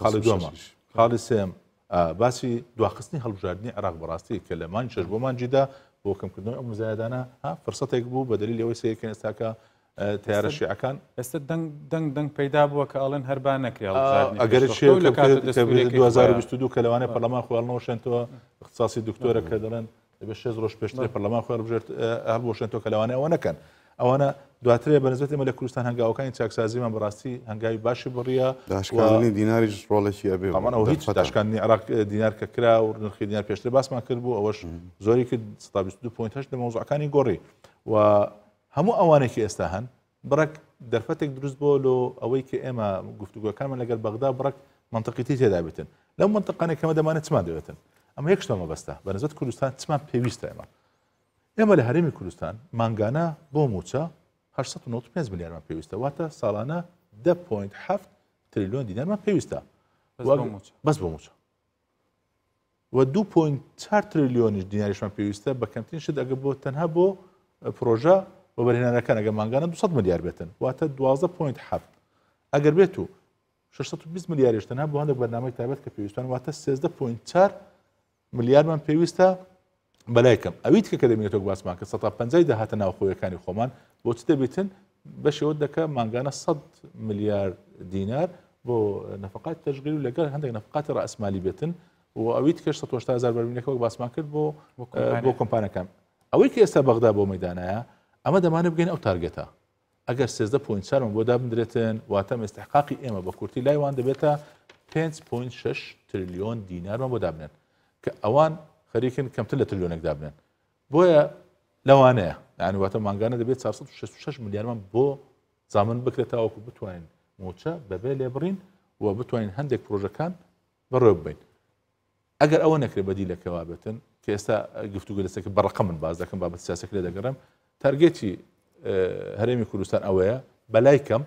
خاڵی دووەمە. شەش. خاڵی سێم ئا، باسی دواخستنی هەڵبژاردنی عێراق بەڕاستی کە لە مانگی شەش بۆ مانگی دە بۆ کەمکردنەوەی ئەو مزایدانە ها فرسەتێک بوو بە دلیل ئەوەی سەیرکەن ئێستاکە ئە، تەیارە شیعەکان ئێستا دەنگ دەنگ دەنگ پەیدا بووە کە ئەڵێن هەر با نەکرێ هەڵبژاردنی ئەگەر پێشوەختە شێ و لە کاتە دەستوریەکەی خۆیان. 2022 کە لەوانەیە پەرلەمان خۆیان نەوەشێنتەوە اختصاصی دکتۆرە کە دەڵێن دەبێت شێز ڕۆژ پێشتر پەرلەمان خۆی بژێت هەڵبۆشێن تۆ کە لەوانە ئەوە نەکەن ئەوانە دواترێ بەنزێتی مە لە کوردستان هەنگاوەکانی چاکسازیمان بەڕاستی هەنگاوی باشی بڕیە داشکانی دیناریش ڕۆڵێکی ئەبێ ئەمانەوە هیچ داشکانی عراق دینار کە کرا و نرخی دینار پێشتر باسمان کرد بوو ئەوەش زۆری کرد 22.8 لە مەوزعەکانی گۆڕی و هەموو ئەوانێکی ئێستا هەن بڕەک دەرفەتێک دروست بۆ لۆ ئەوەی کە ئێمە گفتوگۆکانمان لەگەر بەغدا بڕەک منطقیتی تێدابێتن لەو منطقانێک کەمە دەمانە چمان دەوێتن ئەمە یەک شتە مەبەستە بەنزت کوردستان چمان پێویستە ئێمە ئێمە لە هەرێمی کوردستان مانگانە بۆ موچە 1995 ملیارمان پێویستە واتە ساڵانە 10.7 تریلیۆن دینارمان پێویستە بەس بۆ موچە و دوو پۆین چار تریلیۆنیش دیناریشمان پێویستە بە کەمترین شت ئەگە بۆ تەنها بۆ پرۆژە و بەرهێنانەکان ئەگە مانگانە 200 ملیار بێتن واتە 12 پوینت هەفت ئەگەر بێت و 620 ملیارش تەنها بۆ هەندێک بەرنامەی تابەت کە پێویستان واتە 13 پوینت چار ملیارمان پێویستە بەلای کەم ئەوی تکە کە دەبینێت وەک باسمان کە سەتا پەنجای داهاتە ناوخۆیەکانی خۆمان بۆ چ دەبیتن بەشێوە دەکە مانگانە 100 ملیار دینار بۆ نەفقات تەژگیر و لەگەڵ هەندێک نەفقاتی ڕئسمالی بێتن و ئەوی تکەش 1970 هزار بەرمینەکە وەک باسمان کرد بۆ بۆ کۆمپانەکان ئەوەی کە ئێستا بەغدا بۆ مەدانایە ئەمە دەمانە بگەین ئەو تارگێتە ئەگەر سێزدە پۆینت چارمان بۆ دابندرێتن واتە ئێستحقاقی ئێمە بە کورتی لای وان دەبێتە 5.6 تریلیۆن دینارمان بۆ دابنێن کە ئەوان خەریکن کەمتر لە تریلیۆنێک دابنێن بۆیە لەوانەیە یعنی واتە مانگانە دەبێت 466 ملیارمان بۆ زامن بکرێت تاوەکو بتوانین موچە بەبێ لێبڕین و بتوانین هەندێک پرۆژەکان بەڕێوە ببەین ئەگەر ئەوە نەکرێت بەدیلەکە وابێتن کە ئێستا گفتوگە لەسەکە بەڕقە من باز دەکەم بابەت سیاسەکە لێ دەگەڕم تارگێتی هەرێمی کوردستان ئەوەیە بەلای کەم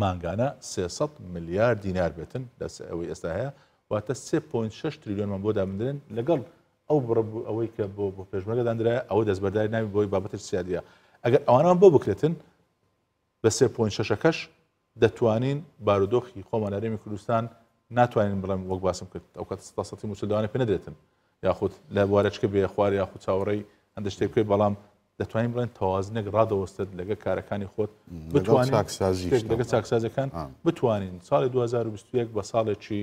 مانگانە 300 ملیار دینار بێتن لەس ئەوەی ئێستا هەیە واتە 3.6 تریلیۆنمان بۆ دابدرێن لەگەڵ ئەو بڕە ئەوەی کە بۆ بۆ پێشمەگەداندرای ئەوە دەستبەرداری ناوی بۆی بابەتر سیادە ئەگەر ئەوانان بۆ بکرێتن لە سێ پۆینت شەشەکەش دەتوانین بارودۆخی خۆمان لە هەرێمی کوردستان ناتوانین بڵێم وەک باسم کرد ئەو کاتە سەتا سەتی مووچە لەوانەیە پێ نەدرێتن یاخود لە بوارەچکە بێ خوار یاخود چاوەڕێی هەندێک شتێک بکەی بەڵام دەتوانین بڵێن تەوازنێک ڕادەوەستێت لەگە کارەکانی خۆت بتوانین لەگەڵ چاکسازی شتێک لەگە چاکسازەکان بتوانین ساڵی 2021 بە ساڵێکی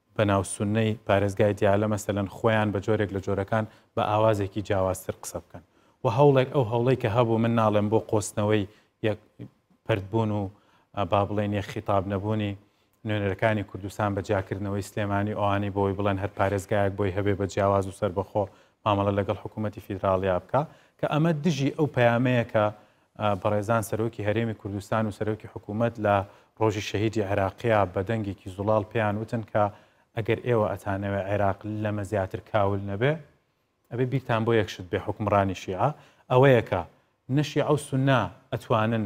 بەناو سونەی پارێزگای دیالە مەسەلەن خۆیان بە جۆرێک لە جۆرەکان بە ئاوازێکی جیاوازتر قسە بکەن و هەوڵێک ئەو هەوڵەی کە هەبوو من ناڵێم بۆ قۆستنەوەی یەک پردبوون و با بڵێن یەک خیتاب نەبوونی نوێنەرەکانی کوردستان بە جیاکردنەوەی سلێمانی ئەوانەی بۆی بڵێن هەر پارێزگایەک بۆی هەبێ بە جیاواز و سربەخۆ مامەڵە لەگەڵ حکوومەتتی فیدراڵیا بکە کە ئەمە دژی ئەو پەیامەیە کە بەڕێزان سەرۆکی هەرێمی کوردستان و سەرۆکی حکوومەت لە ڕۆژی شەهیدی عێراقیا بە دەنگێکی زوڵاڵ پێیان وتن کە ئەگەر ئێوە ئەتانەوێ عێراق لەمە زیاتر کاول نەبێ ئەبێ بیرتان بۆ یەک شت بێ حکومڕانی شیعە ئەوەیە کە نە شیعە و سوننا ئەتوانن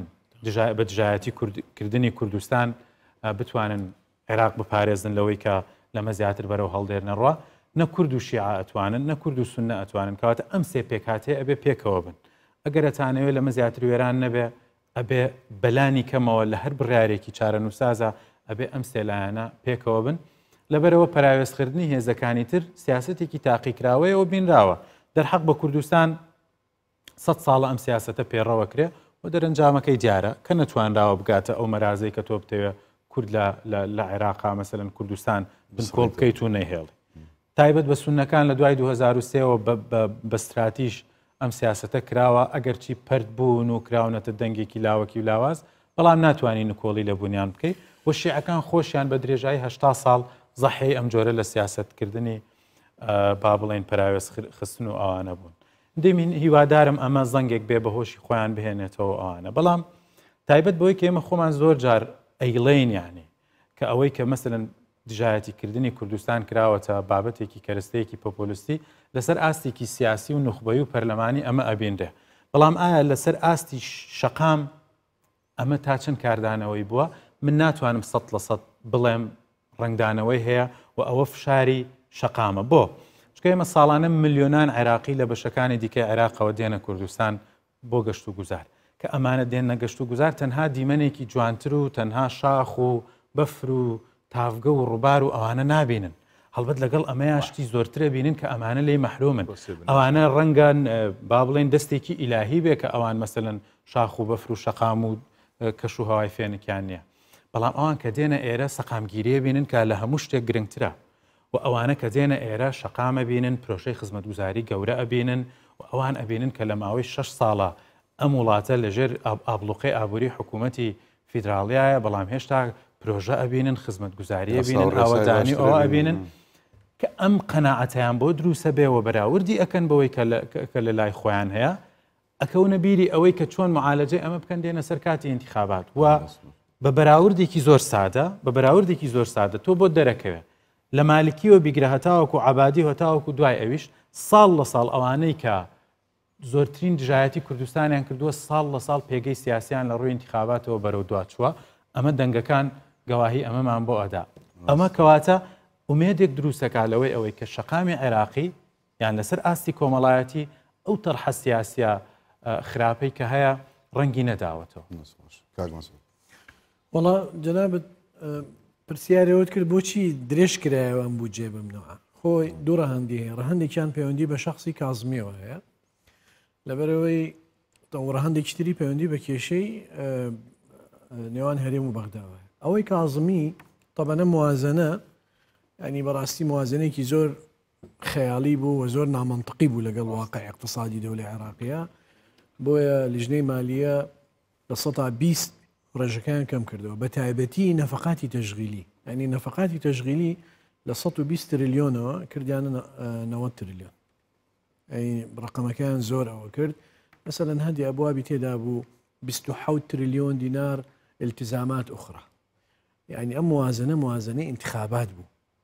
بە دژایەتی کردنی کوردستان بتوانن عێراق بپارێزن لەوەی کە لەمە زیاتر بەرەو هەڵدێر نەڕوا، نە کورد و شیعە ئەتوانن، نە کورد و سوننە ئەتوانن، کەواتە ئەم سێ پێکهاتەیە ئەبێ پێکەوە بن. ئەگەر ئەتانەوێ لەمە زیاتر وێران نەبێ، ئەبێ بەلانی کەمەوە لە هەر بڕیارێکی چارەنووسسازا ئەبێ ئەم سێ لایەنە پێکەوە بن. لەبەرئەوە پەراوێزخردنی هێزەکانی تر سیاسەتێکی تاقیکراوەیەوە بینراوە، دەرحەق بە کوردستان، سەد ساڵە ئەم سیاسەتە پێڕەوە کرێ و دەرەنجامەکەی دیارە کە نەتوانراوە بگاتە ئەو مەرازەی کە تۆ بتەوێ کورد لە لە عێراقا مەسەن کوردستان بنکۆڵ بکەیت و نەهێڵی تایبەت بە سونەکان لە دوای 2023ەوە بە ستراتیژ ئەم سیاستە کراوە ئەگەر چی پرد بوون و کراونەتە دەنگێکی لاوەکی و لاواز بەڵام ناتوانانی نکۆڵی لە بوونیان بکەیت و شیعەکان خۆشیان بە درێژایی هشتا ساڵ زەحی ئەم جۆرە لە سیاستکردنی با بڵین پراوێز خستن و ئەوانە بوون دێمین هیوادارم ئەمە زەنگێک بێ بەهۆشی خۆیان بهێنێتەوە ئەوانە بەڵام تایبەت بۆی کە ئێمە خۆمان زۆر جار ئەیڵێن یانی کە ئەوەی کە مەسەن دژایەتیکردنی کوردستان کراوەتە بابەتێکی کەرستەیەکی پۆپۆلیستی لەسەر ئاستێکی سیاسی و نوخبەی و پەرلەمانی ئەمە ئەبینرێ بەڵام ئایا لەسەر ئاستی شەقام ئەمە تا چەند کاردانەوەی بووە؟ من ناتوانم سەد لە سەد بڵێم ڕەنگدانەوەی هەیە و ئەوە فشاری شەقامە. بۆ؟ چونکە ئێمە ساڵانە ملیۆنان عێراقی لە بەشەکانی دیکەی عێراقەوە دێنە کوردستان بۆ گەشتوگوزار. کە ئەمانە دێننە گەشتوگوزار تەنها دیمەنێکی جوانتر و تەنها شاخ و بەفر و تاڤگە و ڕوبار و ئەوانە نابینن، هەڵبەت لەگەڵ ئەمەیا شتی زۆرتر ئەبینن کە ئەمانە لێی مەحرومن، ئەوانە ڕەنگە با بڵێین دەستێکی ئیلاهی بێ کە ئەوان مەسەلەن شاخ و بەفر و شەقام و کەش و هەوای فێنکیان نییە، بەڵام ئەوان کە دێنە ئێرە سەقامگیری ئەبینن کە لە هەموو شتێک گرنگترە و ئەوانە کە دێنە ئێرە شەقام ئەبینن، پرۆژەی خزمەتگوزاری گەورە ئەبینن و ئەوان ئەبینن کە لە ماوەی شەش ساڵە ئەم وڵاتە لەژێر ئابڵوقەی ئابووریی حکوومەتی فیدراڵیایە بەڵام هێشتا پرۆژە ئەبینن خزمەت گوزاریە بینن ئاوەدانی ئەوە ئەبینن کە ئەم قەنەعەتیان بۆ دروسە بێەوە بەراوردی ئەەکەن بەوەی کە لە لای خۆیان هەیە ئەکەونە بیری ئەوەی کە چۆن معالەجەی ئەمە بکەن دێنە سەر کاتی انتخابات و بە بەراوردێکی زۆر سادە بە بەراوردێکی زۆر سادە تۆ بۆ دەرەکەوێت لە مالکیەوە بیگرە هەتاوەکو عبادی هەتاوەکو دوای ئەویش ساڵ لە ساڵ ئەوانەی کە زۆرترین دژایەتی کوردستانیان کردووە، ساڵ لە ساڵ پێگەی سیاسییان لە ڕووی ئینتخاباتەوە بەرەو دوا چووە، ئەمە دەنگەکان گەواهی ئەمەمان بۆ ئەدا. ئەمە کەواتە ئومێدێک دروست دەکات لەوەی ئەوەی کە شەقامی عێراقی یان لەسەر ئاستی کۆمەڵایەتی ئەو تەرحە سیاسییە خراپەی کە هەیە ڕەنگی نەداوەتەوە. دەست خۆش کاک مەسعود. وەڵا جەنابەت پرسیارێ وت کرد بۆچی درێژ کرایەوە ئەم بودجێ بەم نەوە خۆی دوو ڕەهندی هەیە ڕەهندێکیان پەیوەندی بە شخصی کازمیەوە هەیە لەبەرەوەی ڕەهندێکی تری پەیوەندی بە کێشەی نێوان هەرێم و بەغداوە ئەوەی کازمی طبەنە موازنە ینی بەڕاستی موازنێکی زۆر خەیاڵی بوو و زۆر نامەنتقی بوو لەگەڵ واقع اقتصادی دەولی عێراقیە بۆیە لیژنەی مالیە بە سەتا بیست ڕێژەکەیان کەم کردەوە بە تایبەتی نەفەقاتی تەشغیلی یعنی نەفەقاتی تەشغیلی لە سەد و بیست ترلیۆنەوە کردیانە نە- اه، نەوەد ترلیۆن ئەی ڕقەمەکەیان زۆر ئەوە کرد مەسەرەن هەندی ئەبوابی تێدا بوو 27 ترلیۆن دینار التزامات أخرى یعنی ئەم موازنە موازنەی انتخابات بوو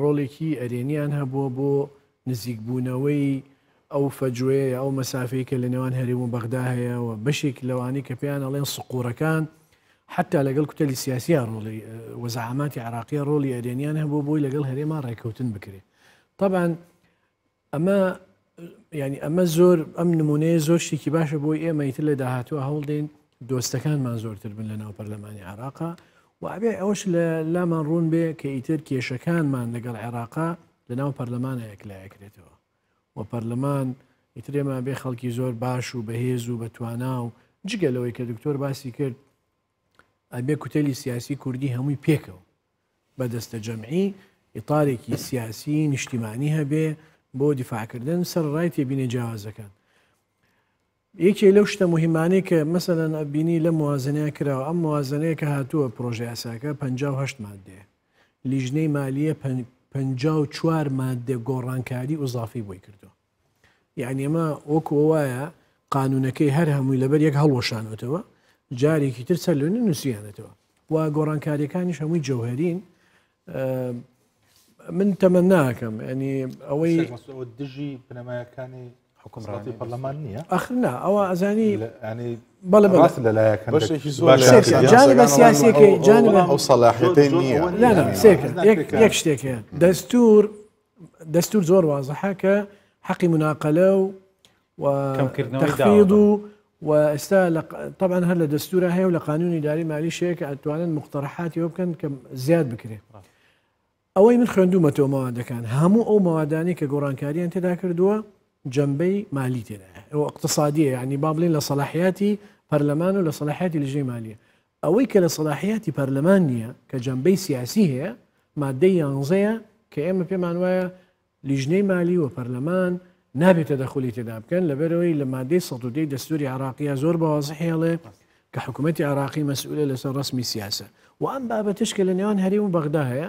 ڕۆڵێکی ئەرێنییان هەبووە بۆ نزیکبوونەوەی ئەو فەجوەیە یا ئەو مەسافەی کە لە نێوان هەرێم و بەغدا هەیە و بەشێک لەوانەی کە پێیان ئەڵێن سقوڕەکان حەتا لەگەڵ کوتەلی سیاسیە ڕۆڵی وەزەعاماتی عراقیە ڕۆڵی ئەرێنیان هەبوو بۆی لەگەڵ هەرێما ڕێکەوتن بکرێ تەبان ئەمە ینی ئەمە زۆر ئەم نمونەیە زۆر شتێکی باشە بۆی ئێمە ئیتر لە داهاتوە هەوڵدەین دۆستەکانمان زۆرتر بن لە ناو پەرلەمانی عراقا وابێ ئەوش لە لامان ڕوون بێ کە ئیتر کێشەکانمان لەگەڵ عێراقا لە ناو پەرلەمانە یەکلایەکرێتەوە و پەرلەمان ئیترێمە بێ خەڵکی زۆر باش و بەهێز و بەتوانا و جگە لەوەی کە دکتۆر باسی کرد ئەبێ کوتەلی سیاسی کوردی هەمووی پێکەوە بە دەستەجەمعی ئیطارێکی سیاسی نیشتیمانی هەبێ بۆ دیفاعکردن سەر ڕای تێبینە جیاوازەکان. یەکێ لەو شتە مهمانەی کە مەسەەن ئەبینی لە موازنەیە کراوە ئەم موازنەیە کە هاتووە پرۆژه یاساکە 5 مادێ لیژنەی مالیە 54 مادە گۆڕانکاری ئوزافی بۆی کردو یانی ئەمە وەکو وایە قانونەکەی هەر هەمووی لەبەر یەک هەڵوەشانوەتەوە جارێکی تر سەر لەێن نووسیانێتەوە و گۆڕانکاریەکانیش هەمووی جەوهرین من تەمە ناکەم ینی ئەوەی دژی بنەمایەکانی حکومڕاتی پەرلەمان نییە ئەخنا ئەوە ئەزانی بەڵێ باس لەلایەکەن بە سیاسەکەی جانە ئەو سەلاحەکەی نییە سێکە یەک شتێکە دەستور دەستور زۆر وازحە کە حەقی مناقلە و و تەخفید و و ئێستا طبعا هەر لە دەستورە هەیە و لە قانونی داری مالی شەیە کە ئەتوانن مختەرحاتی وە بکەن کە زیاد بکرێت ئەوەی من خوێندومەتەوە مەوادەکان هەموو ئەو مەوادانی کە گۆڕانکاریان تێدا کردووە جەمبەی مالی تێدا ئەو اقتصادیە ینی با بڵێن لە سەلاحیاتی پەرلەمان و لە سەلاحیاتی لژەی مالیە ئەوەی کە لە سەلاحییاتی پەرلەمان نییە کە جەنبەی سیاسی هەیە ماددەی یانزەیە کە ئێمە پێمان وایە لیژنەی مالی و پەرلەمان نابێت تەدەخولی تێدا بکەن لەبەرەوەی لە مادەی سەد و دەی دەستوری عراقیە زۆر بە وازحی هەڵێ کە حکوومەتتی عراقی مەسئولە لەسەر ڕسمی سیاسە و ئەم بابەتش کە لە نێوان هەرێم و بەغدا هەیە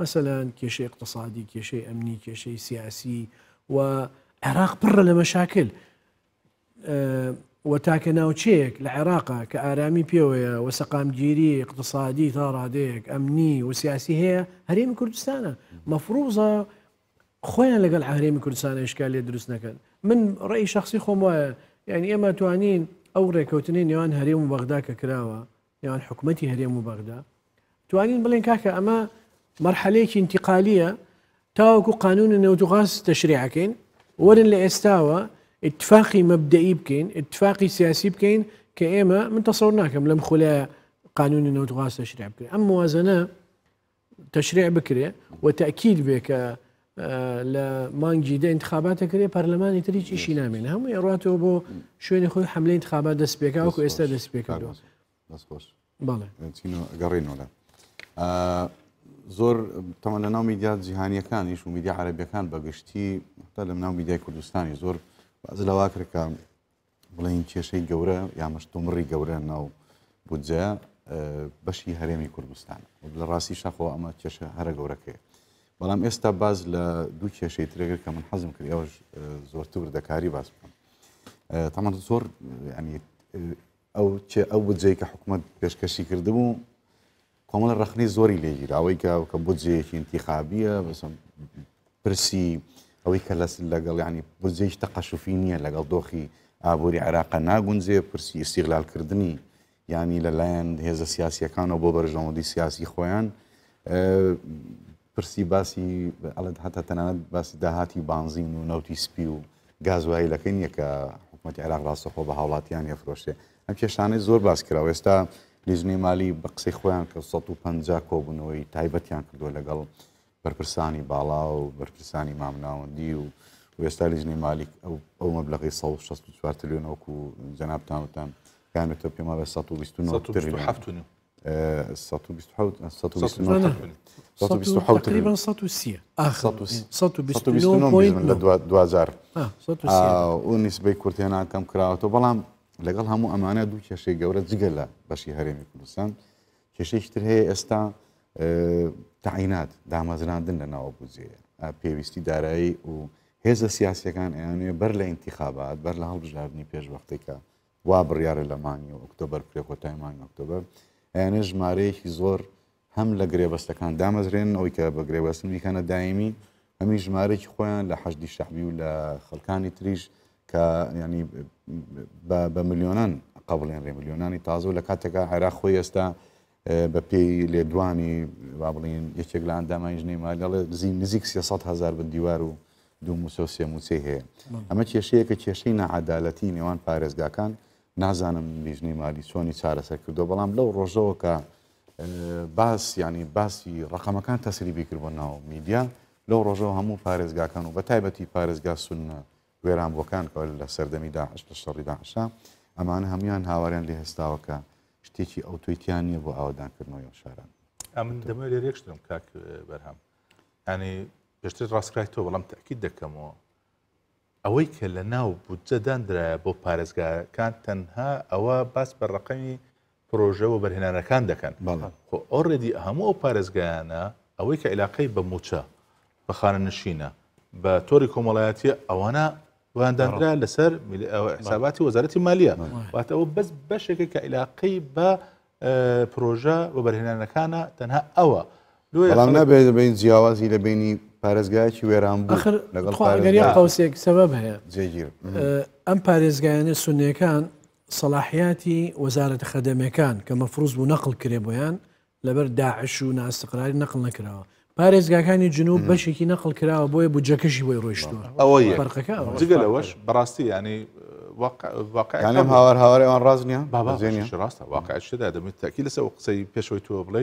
مەسەلەن کێشەی ئیقتسادی، کێشەی ئەمنی، کێشەی سیاسی و عێراق پڕە لە مەشاکل. و تاکە ناوچەیەک لە عێراقا کە ئارامی پێوەیە و سەقامگیری اقتصادی تا ڕادەیەک ئەمنی و سیاسی هەیە هەرێمی کوردستانە مەفروزە خۆیان لەگەڵ هەرێمی کوردستانە شکال لێ دروست نەکەن من ڕێی شخصی خۆم وایە یعنی ئێمە توانین ئەو ڕێککەوتنی نێوان هەرێم و بەغدا کە کراوە نێوان حکومەتی هەرێم و بەغدا توانین بڵێن کاکە ئەمە مەرحەلەیەکی انتقالیە تاوەکو قانون نەوت و غاز تەشریعەکەین وەرن لە ئێستاوە اتفاقی مەبدەئی بکەین اتفاقی سیاسی بکەین کە ئێمە من تەسەور ناکەم لەم خولە قانونی نەوتغاز تەشریع بکەین ئەم موازنە تەشریع بکرێ و تاکیل بێ کە لە مانگی دە انتخاباتە کرێ پەرلەمانی تریچ ئیشی نامێن هەموو ێڕاتەوە بۆ شوێنی خۆی حملە انتخابات دەست پێکاوکو ئێستا دەست پێکردەوە گەڕێنەوە زۆر تەمە لە ناو میدیا جیهانیەکانیش و میدیا عربیەکان بەگشتی تا لەم ناو میدیای کوردستانی زۆر باز لەوا کرکە بڵێین کێشەی گەورە یا مشتومڕی گەورە ناو بودجەیە بەشی هەرێمی کوردستان لە ڕاستی شەخۆ ئەمە کێشە هەرە گەورەکەی بەڵام ئێستا باز لە دوو کێشەی ترێگر کە من حەزم کرد ئەوش زۆرتر دەکاری باز بکەم تەمان زۆر ئەنیت ئەو ئەو بجێ کە حکوومەت پێشکەشی کردبوو کۆمەڵە ڕەخنەی زۆری لێگیرا ئەوەی کە کە بۆ جێیەکی انتخابیە پرسی ئەوەی کە لەس لەگەڵ ینی بۆ جێش تەقەشوفی نییە لەگەڵ دۆخی ئابووری عێراقە ناگونجێ پرسی ئیسیغلالکردنی ینی لەلایەن هێزە سیاسیەکانەوە بۆ بەرژەوەندی سیاسی خۆیان پرسی باسی ئەڵێت هەتا تەنانەت باسی داهاتی بانزین و نەوتی سپی و گازوایلەکە نییە کە حکوومەتی عراق ڕاستەخۆ بە هاوڵاتیان یەفرۆشێ ئەم کێشانەی زۆر باس کراوە ئێستا لیژنەی مالی بە قسەی خۆیان کە 150 کۆبوونەوەی تایبەتیان کردووە لەگەڵ بەرپرسانی باڵا و بەرپرسانی مامناوەندی و وێستا لیژنەی مالیک ئەو ئەو مەبلغی 164 تلیۆنەوەکو جەنابتانوتان کامێتە پێما بە 1970 دوجار ئەو نیسبەی کورتێنان کەم کراوەەوە بەڵام لەگەڵ هەموو ئەمانە دوو کێشەی گەورە جگە لە بەشی هەرێمی کوردستان کێشەیشتر هەیە ئێستا تعینات دامەزراندن لە ناوە بجێ پێویستی دارایی و هێزە سیاسەکان ئەیانێ بەر لە ئینتیخابات بەر لە هەڵبژاردننی پێشوەختێکە وا بڕیارە لە مانگی ئۆکتۆبەر کرێ کۆتای مانگی ئۆکتۆبەر ئەیانە ژمارەیەکی زۆر هەم لە گرێبەستەکان دامەزرێن ئەوی کە بە گرێبەستن میکانە دایمی هەمی ژمارەێکی خۆیان لە حەشدی شەحبی و لە خەڵکانی تریش کە ینی بە ملیۆنان قبلێنرێ ملیۆنانی تازە و لە کاتێکا عێراق خۆی ئێستا بە پێی لێدوانی با بڵین یەکێک لە ئەندامانی ژنەی مال دەڵێ دزی نزیک سێ هزار بە دیوار و دوو مووسە و سێ مووچەی هەیە ئەمە کێشەیە کە کێشەی نەعادالەتی نێوان پارێزگاکان نازانم لیژنەی مالی چۆنی چارەسەر کردو بەڵام لەو ڕۆژەوە کە باس ینی باسی ڕقەمەکان تەسری بیکرد بۆ ناو میدیا لەو ڕۆژەوە هەموو پارێزگاکان و بە تایبەتی پارێزگا سنە وێرانبووەکان کە لە سەردەمی داعش لە شەڕی داعشە ئەمانە هەموان هاواریان لێ هەستاوە کە شتێکی ئەو تویتیان نییە بۆ ئاوادانکردنەوەی ئەو شاران ئەم دەمە لێ رێکشتم کاک بەرهەم ینی پێشتر ڕاستکرای تۆ بەڵام تاکیید دەکەمەوە ئەوەی کە لە ناو بودجەداندرایە بۆ پارێزگاکان تەنها ئەوە باس بە ڕقەمی پرۆژە وەبەرهێنانەکان دەکەن خۆ ئۆڕێدی هەموو ئەو پارێزگایانە ئەوەی کە عیلاقەی بە موچە بە خانەنشینە بە تۆری کۆمەڵایەتیە ئەوانە واندانرا لەسەر حساباتی وەزارەتی مالیە واتە ئەوە بەس بەشێکە کە عیلاقەی بە پرۆژە وەبەرهێنانەکانە تەنها ئەوە بەڵام نابێت بین جیاوازی لە بینی پارێزگایکی وێران بخر لەگەڵ قوسێک سەبەب هەیە جێگیر ئەم پارێزگایانە سونەکان سەڵاحیاتی وەزارەتە خەدەمیەکان کە مەفروز بوو نەقل کرێ بۆیان لەبەر داعش و ناستقراری نەقل نەکراوە پارێزگاکانی جنوب بەشێکی نەقل کراوە بۆیە بودجەکەشی بۆی ڕۆیشتووە ئەوەی فەرقەکە ئەوە جگە لەوەش بەڕاستی ینی واقعەکان ئەم هاوار هاوارەوان ڕاست نییە بابا زێنی ڕاستە واقعشدا دەبێت تاکی لەسەر قسەی پێشەوەی تۆ بڵێ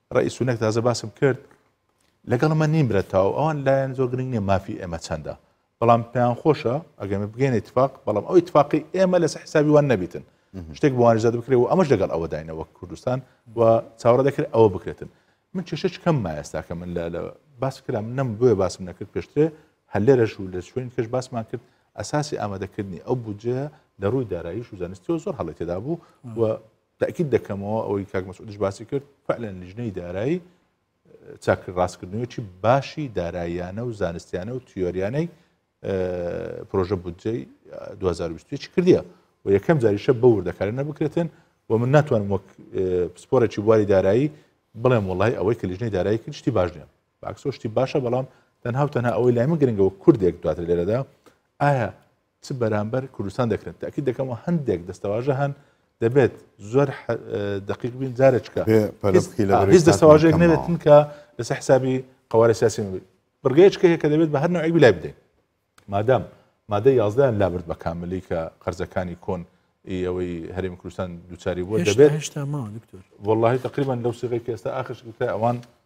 ڕەئی سونەک تازە باسم کرد لەگەڵ من نیم برە تاو ئەوان لایەن زۆر گرنگ نیە مافی ئێمە چەندە بەڵام پێیان خۆشە ئەگەمە بگەێنە اتفاق بەڵام ئەو اتفاقی ئێمە لەس حسابی وان نەبیتن شتێک بوانزاد بکرێت و ئەمەش لەگەڵ ئەوە داینەوە کوردستان و چاوەڕە دەکرێت ئەوە بکرێتن من چێشەش کەم مایستاکە من لە باس کرام نەم بۆێ باسم نەکرد پێشترێ هەلێرەش و لە شوێن کەش باسمان کرد ئەساسی ئامادەکردنی ئەو بودجەیە لە ڕووی داراییش و زانستیەوە زۆر هەڵێتێدا بوو و تەئکید دەکەمەوە ئەوەی کاک مەسعودش باسی کرد فعلەن لیژنەی دارایی چاکر ڕاستکردنەوەی باشی داراییانە و زانستیانە و تیۆریانەی پرۆژە بودجەی 2020 کردیە و یەکەم جاریشە بە وردەکارە نەبکرێتن و من ناتوانم وەک پسپۆرێکی بواری دارایی بڵێم وڵی ئەوەی کە لیژنەی دارایی کرد شتی باش نیە باکسۆ شتی باشە بەڵام تەنها و تەنها ئەوەی لای من گرنگەوە کوردێک دواتر لێرەدا ئایا چ بەرامبەر کوردستان دەکرێت تاکیید دەکەمەوە هەندێک دەستەواژە هەن دەبێت زۆر دقیق بین جارێککە هیچ دەستەواژێک نەبێت چونکە لەسەر حسابی قوارە سیاسی بێت بڕگەیەکە هەیە کە دەبێت بە هەر نوعێک لای بدەین مادەم مادە یازدەیان لابرد بە کاملی کە قەرزەکانی کۆن ئەوەی هەرێمی کوردستان دووچاری بووە دەبێت هشتا ماوە دکتۆر واللهی تقریبان لەو سیغی کە ئێستا ئاخش ئەوان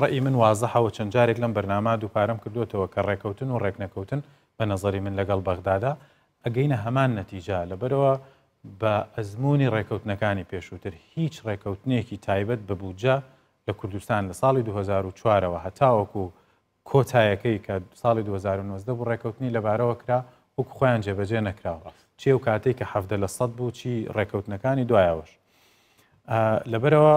ڕەئی من وازحە و چەند جارێک لەم بەرنامە دووپارەم کردۆتەوە کە ڕێکەوتن و ڕێکنەکەوتن بە نەزەری من لەگەڵ بەغدادا ئەگەینە هەمان نەتیجە لەبەرەوە بە ئەزموونی ڕێکەوتنەکانی پێشووتر هیچ ڕێکەوتنێکی تایبەت بە بودجە لە کوردستان لە ساڵی دوو هەزار و چوار ەوە هەتاوەکو کۆتایەکەی کە ساڵی دوو هەزار و نۆزدە بوو ڕێکەوتنی لەبارەوە کرا وەکو خۆیان جێبەجێ نەکراوە چی ئەو کاتێک کە حەڤدە لە سەد بوو چی ڕێکەوتنەکانی دوایەوەش لەبەرەوە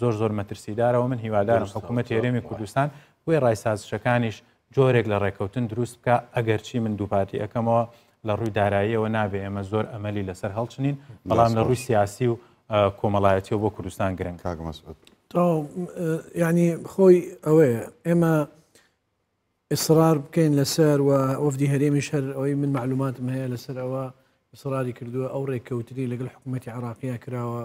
زۆر زۆر مەترسیدارەوە من هیوادارم حکوومەت هێرێمی کوردستان بۆی ڕای سازشەکانیش جۆرێک لە ڕێککەوتن دروست بکە ئەگەرچی من دووپاتی ئەەکەمەوە لە ڕووی داراییەوە نابێ ئێمە زۆر ئەمەلی لەسەر هەڵچنین بەڵام لە ڕووی سیاسی و کۆمەڵایەتی و بۆ کوردستان گرنگ ینی خۆی ئەوەیە ئێمە ئیسرار بکەین لەسەر و وەفدی هەرێمی شەر ئەوەی من معلوماتم هەیە لەسەر ئەوە ئیسراری کردووە ئەو ڕێککەوتری لەگەڵ حکوومەتتی عراقیە کراوە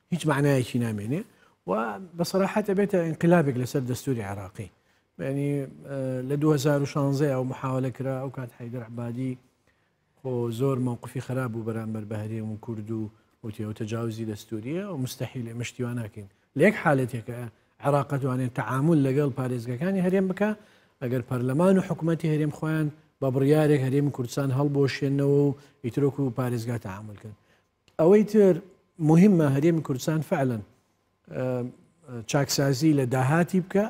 هیچ معنایەکی نامێنێ و بەسەراحەت ئەبێتە انقلابێک لەسەر دەستوری عراقی بینی لە 2016 ئەو محاولە کرا ئەو کات حیدر عبادی خۆ زۆر مووقفی خراپ بوو بەرامبەر بە هەرێم و کورد و وتی ئەو تەجاوزی دەستوریە و مستحیل لە مشتیوان ناکەین لەک حالەتێکە عێراق دوانێت تعامل لەگەڵ پارێزگەکانی هەرێم بکە ئەگەر پەرلەمان و حکوومەتتی هەرێم خۆیان بە بڕیارێک هەرێم کوردستان هەڵبۆشێنەوە و ئیترۆک و پارێزگا تعاملکەن ئەوەی تر موهیمە هەرێمی کوردستان فعلەن چاکسازی لە داهاتی بکە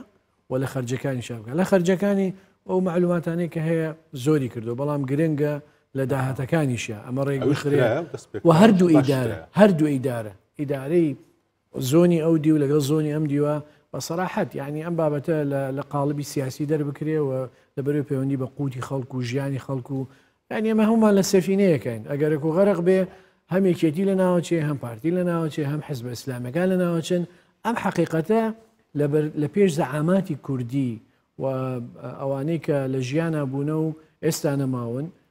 و لە خرجەکانی شابکە لە خرجەکانی ئەو معلوماتانەی کە هەیە زۆری کردو بەڵام گرنگە لە داهاتەکانیشە ئەمە ڕێگوشترێ و هەردوو ئیدارە هەردوو ئیدارە ئیدارەی زۆنی ئەو دیو لەگەڵ زۆنی ئەم دیوە بە سەراحەت یەعنی ئەم بابەتە لە قاڵبی سیاسی دەربکرێ و لە بەرەوی پەیوەندی بە قوتی خەڵک و ژیانی خەڵک و یانی ئەمە هەمومان لە سەفینەیەکەین ئەگەرەک و غەرق بێ هەم یەکێتی لە ناوچێ هەم پارتی لە ناوچێ هەم حزب ئسلامەکان لە ناوچن ئەم حقیقەتە لە پێش زەعاماتی کوردی و ئەوانەی کە لە ژیانە بوونە و ئێستا نەماون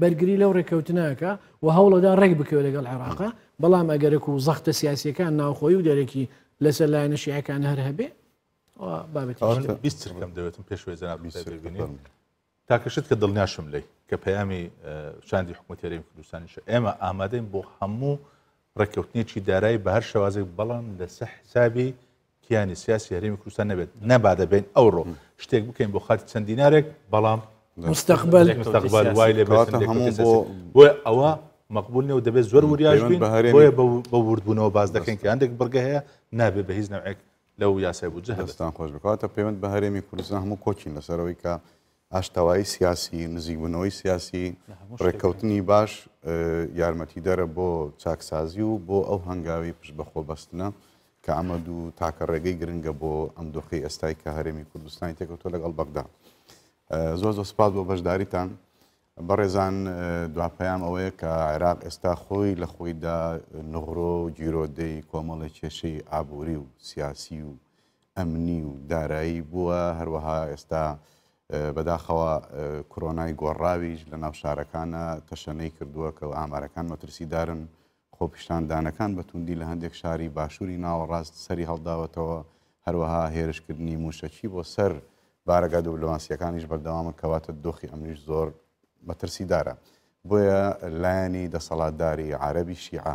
بەرگری لەو ڕێککەوتنەکە و هەوڵەدا ڕێک بکەوێت لەگەڵ عێراقا بەڵام ئەگەرەک و زەختە سیاسەکان ناوخۆی و دەرەکی لەسەر لایەنە شیعەکان هەر هەبێ بابەتم دەوێتم پێشوێ جناب تاکەشت کە دڵنیاشم لی کە پەیامی شاندی حکوومەتێری کوردستانیش ئێمە ئامادەین بۆ هەموو ڕێککەوتنێکی دارایی بە هەر شێوازێک بەڵام لەسە حسابی کیانی سیاسی هەرێمی کوردستان نەبێت نەبادە بێن ئەوڕۆ شتێک بکەین بۆ خاتی چەند دینارێک بەڵام مستقبل مستقبل وای لێ بۆ ئەوە مەقبول نێ و دەبێت زۆر وریاش بین بۆیە بە وردبوونەوە باز دەکەین کە هەندێک بڕگە هەیە نابێ بە هیچ نەوەک لەو یاسای بوو جهستان خۆش بکاتە پەیوەند بە هەرێمی کوردستان هەموو کۆچین لەسەرەوەی کە ئاشتەوایی سیاسی، نزیکبوونەوەی سیاسی، ڕێککەوتنی باش یارمەتیدەرە بۆ چاکسازی و بۆ ئەو هەنگاوی پشت بەخۆ بەستنە کە ئەمە دوو تاکە ڕێگەی گرنگە بۆ ئەم دۆخی ئێستای کە هەرێمی کوردستانی تێکەوتۆ لەگەڵ بەغدا. زۆر زۆر سپاس بۆ بەشداریتان. بەڕێزان دواپیام ئەوەیە کە عێراق ئێستا خۆی لە خۆیدا نغرۆ و گیرۆدەی کۆمەڵی کێشەی ئابووری و سیاسی و ئەمنی و دارایی بووە، هەروەها ئێستا بەداخەوە کرۆنای گۆڕاویش لە ناو شارەکانە تەشەنەی کردووە کە و ئامارەکان مەترسیدارن، خۆپیشاندانەکان بە توندی لە هەندێک شاری باشووری ناوەڕاست سەری هەڵداوەتەوە، هەروەها هێرشکردنی مووشەکی بۆ سەر بارەگا دوبلۆماسییەکانیش بەردەوامە کەواتە دۆخی ئەمنیش زۆر مەترسیدارە، بۆیە لایەنی دەسەڵاتداری عارەبی شیعە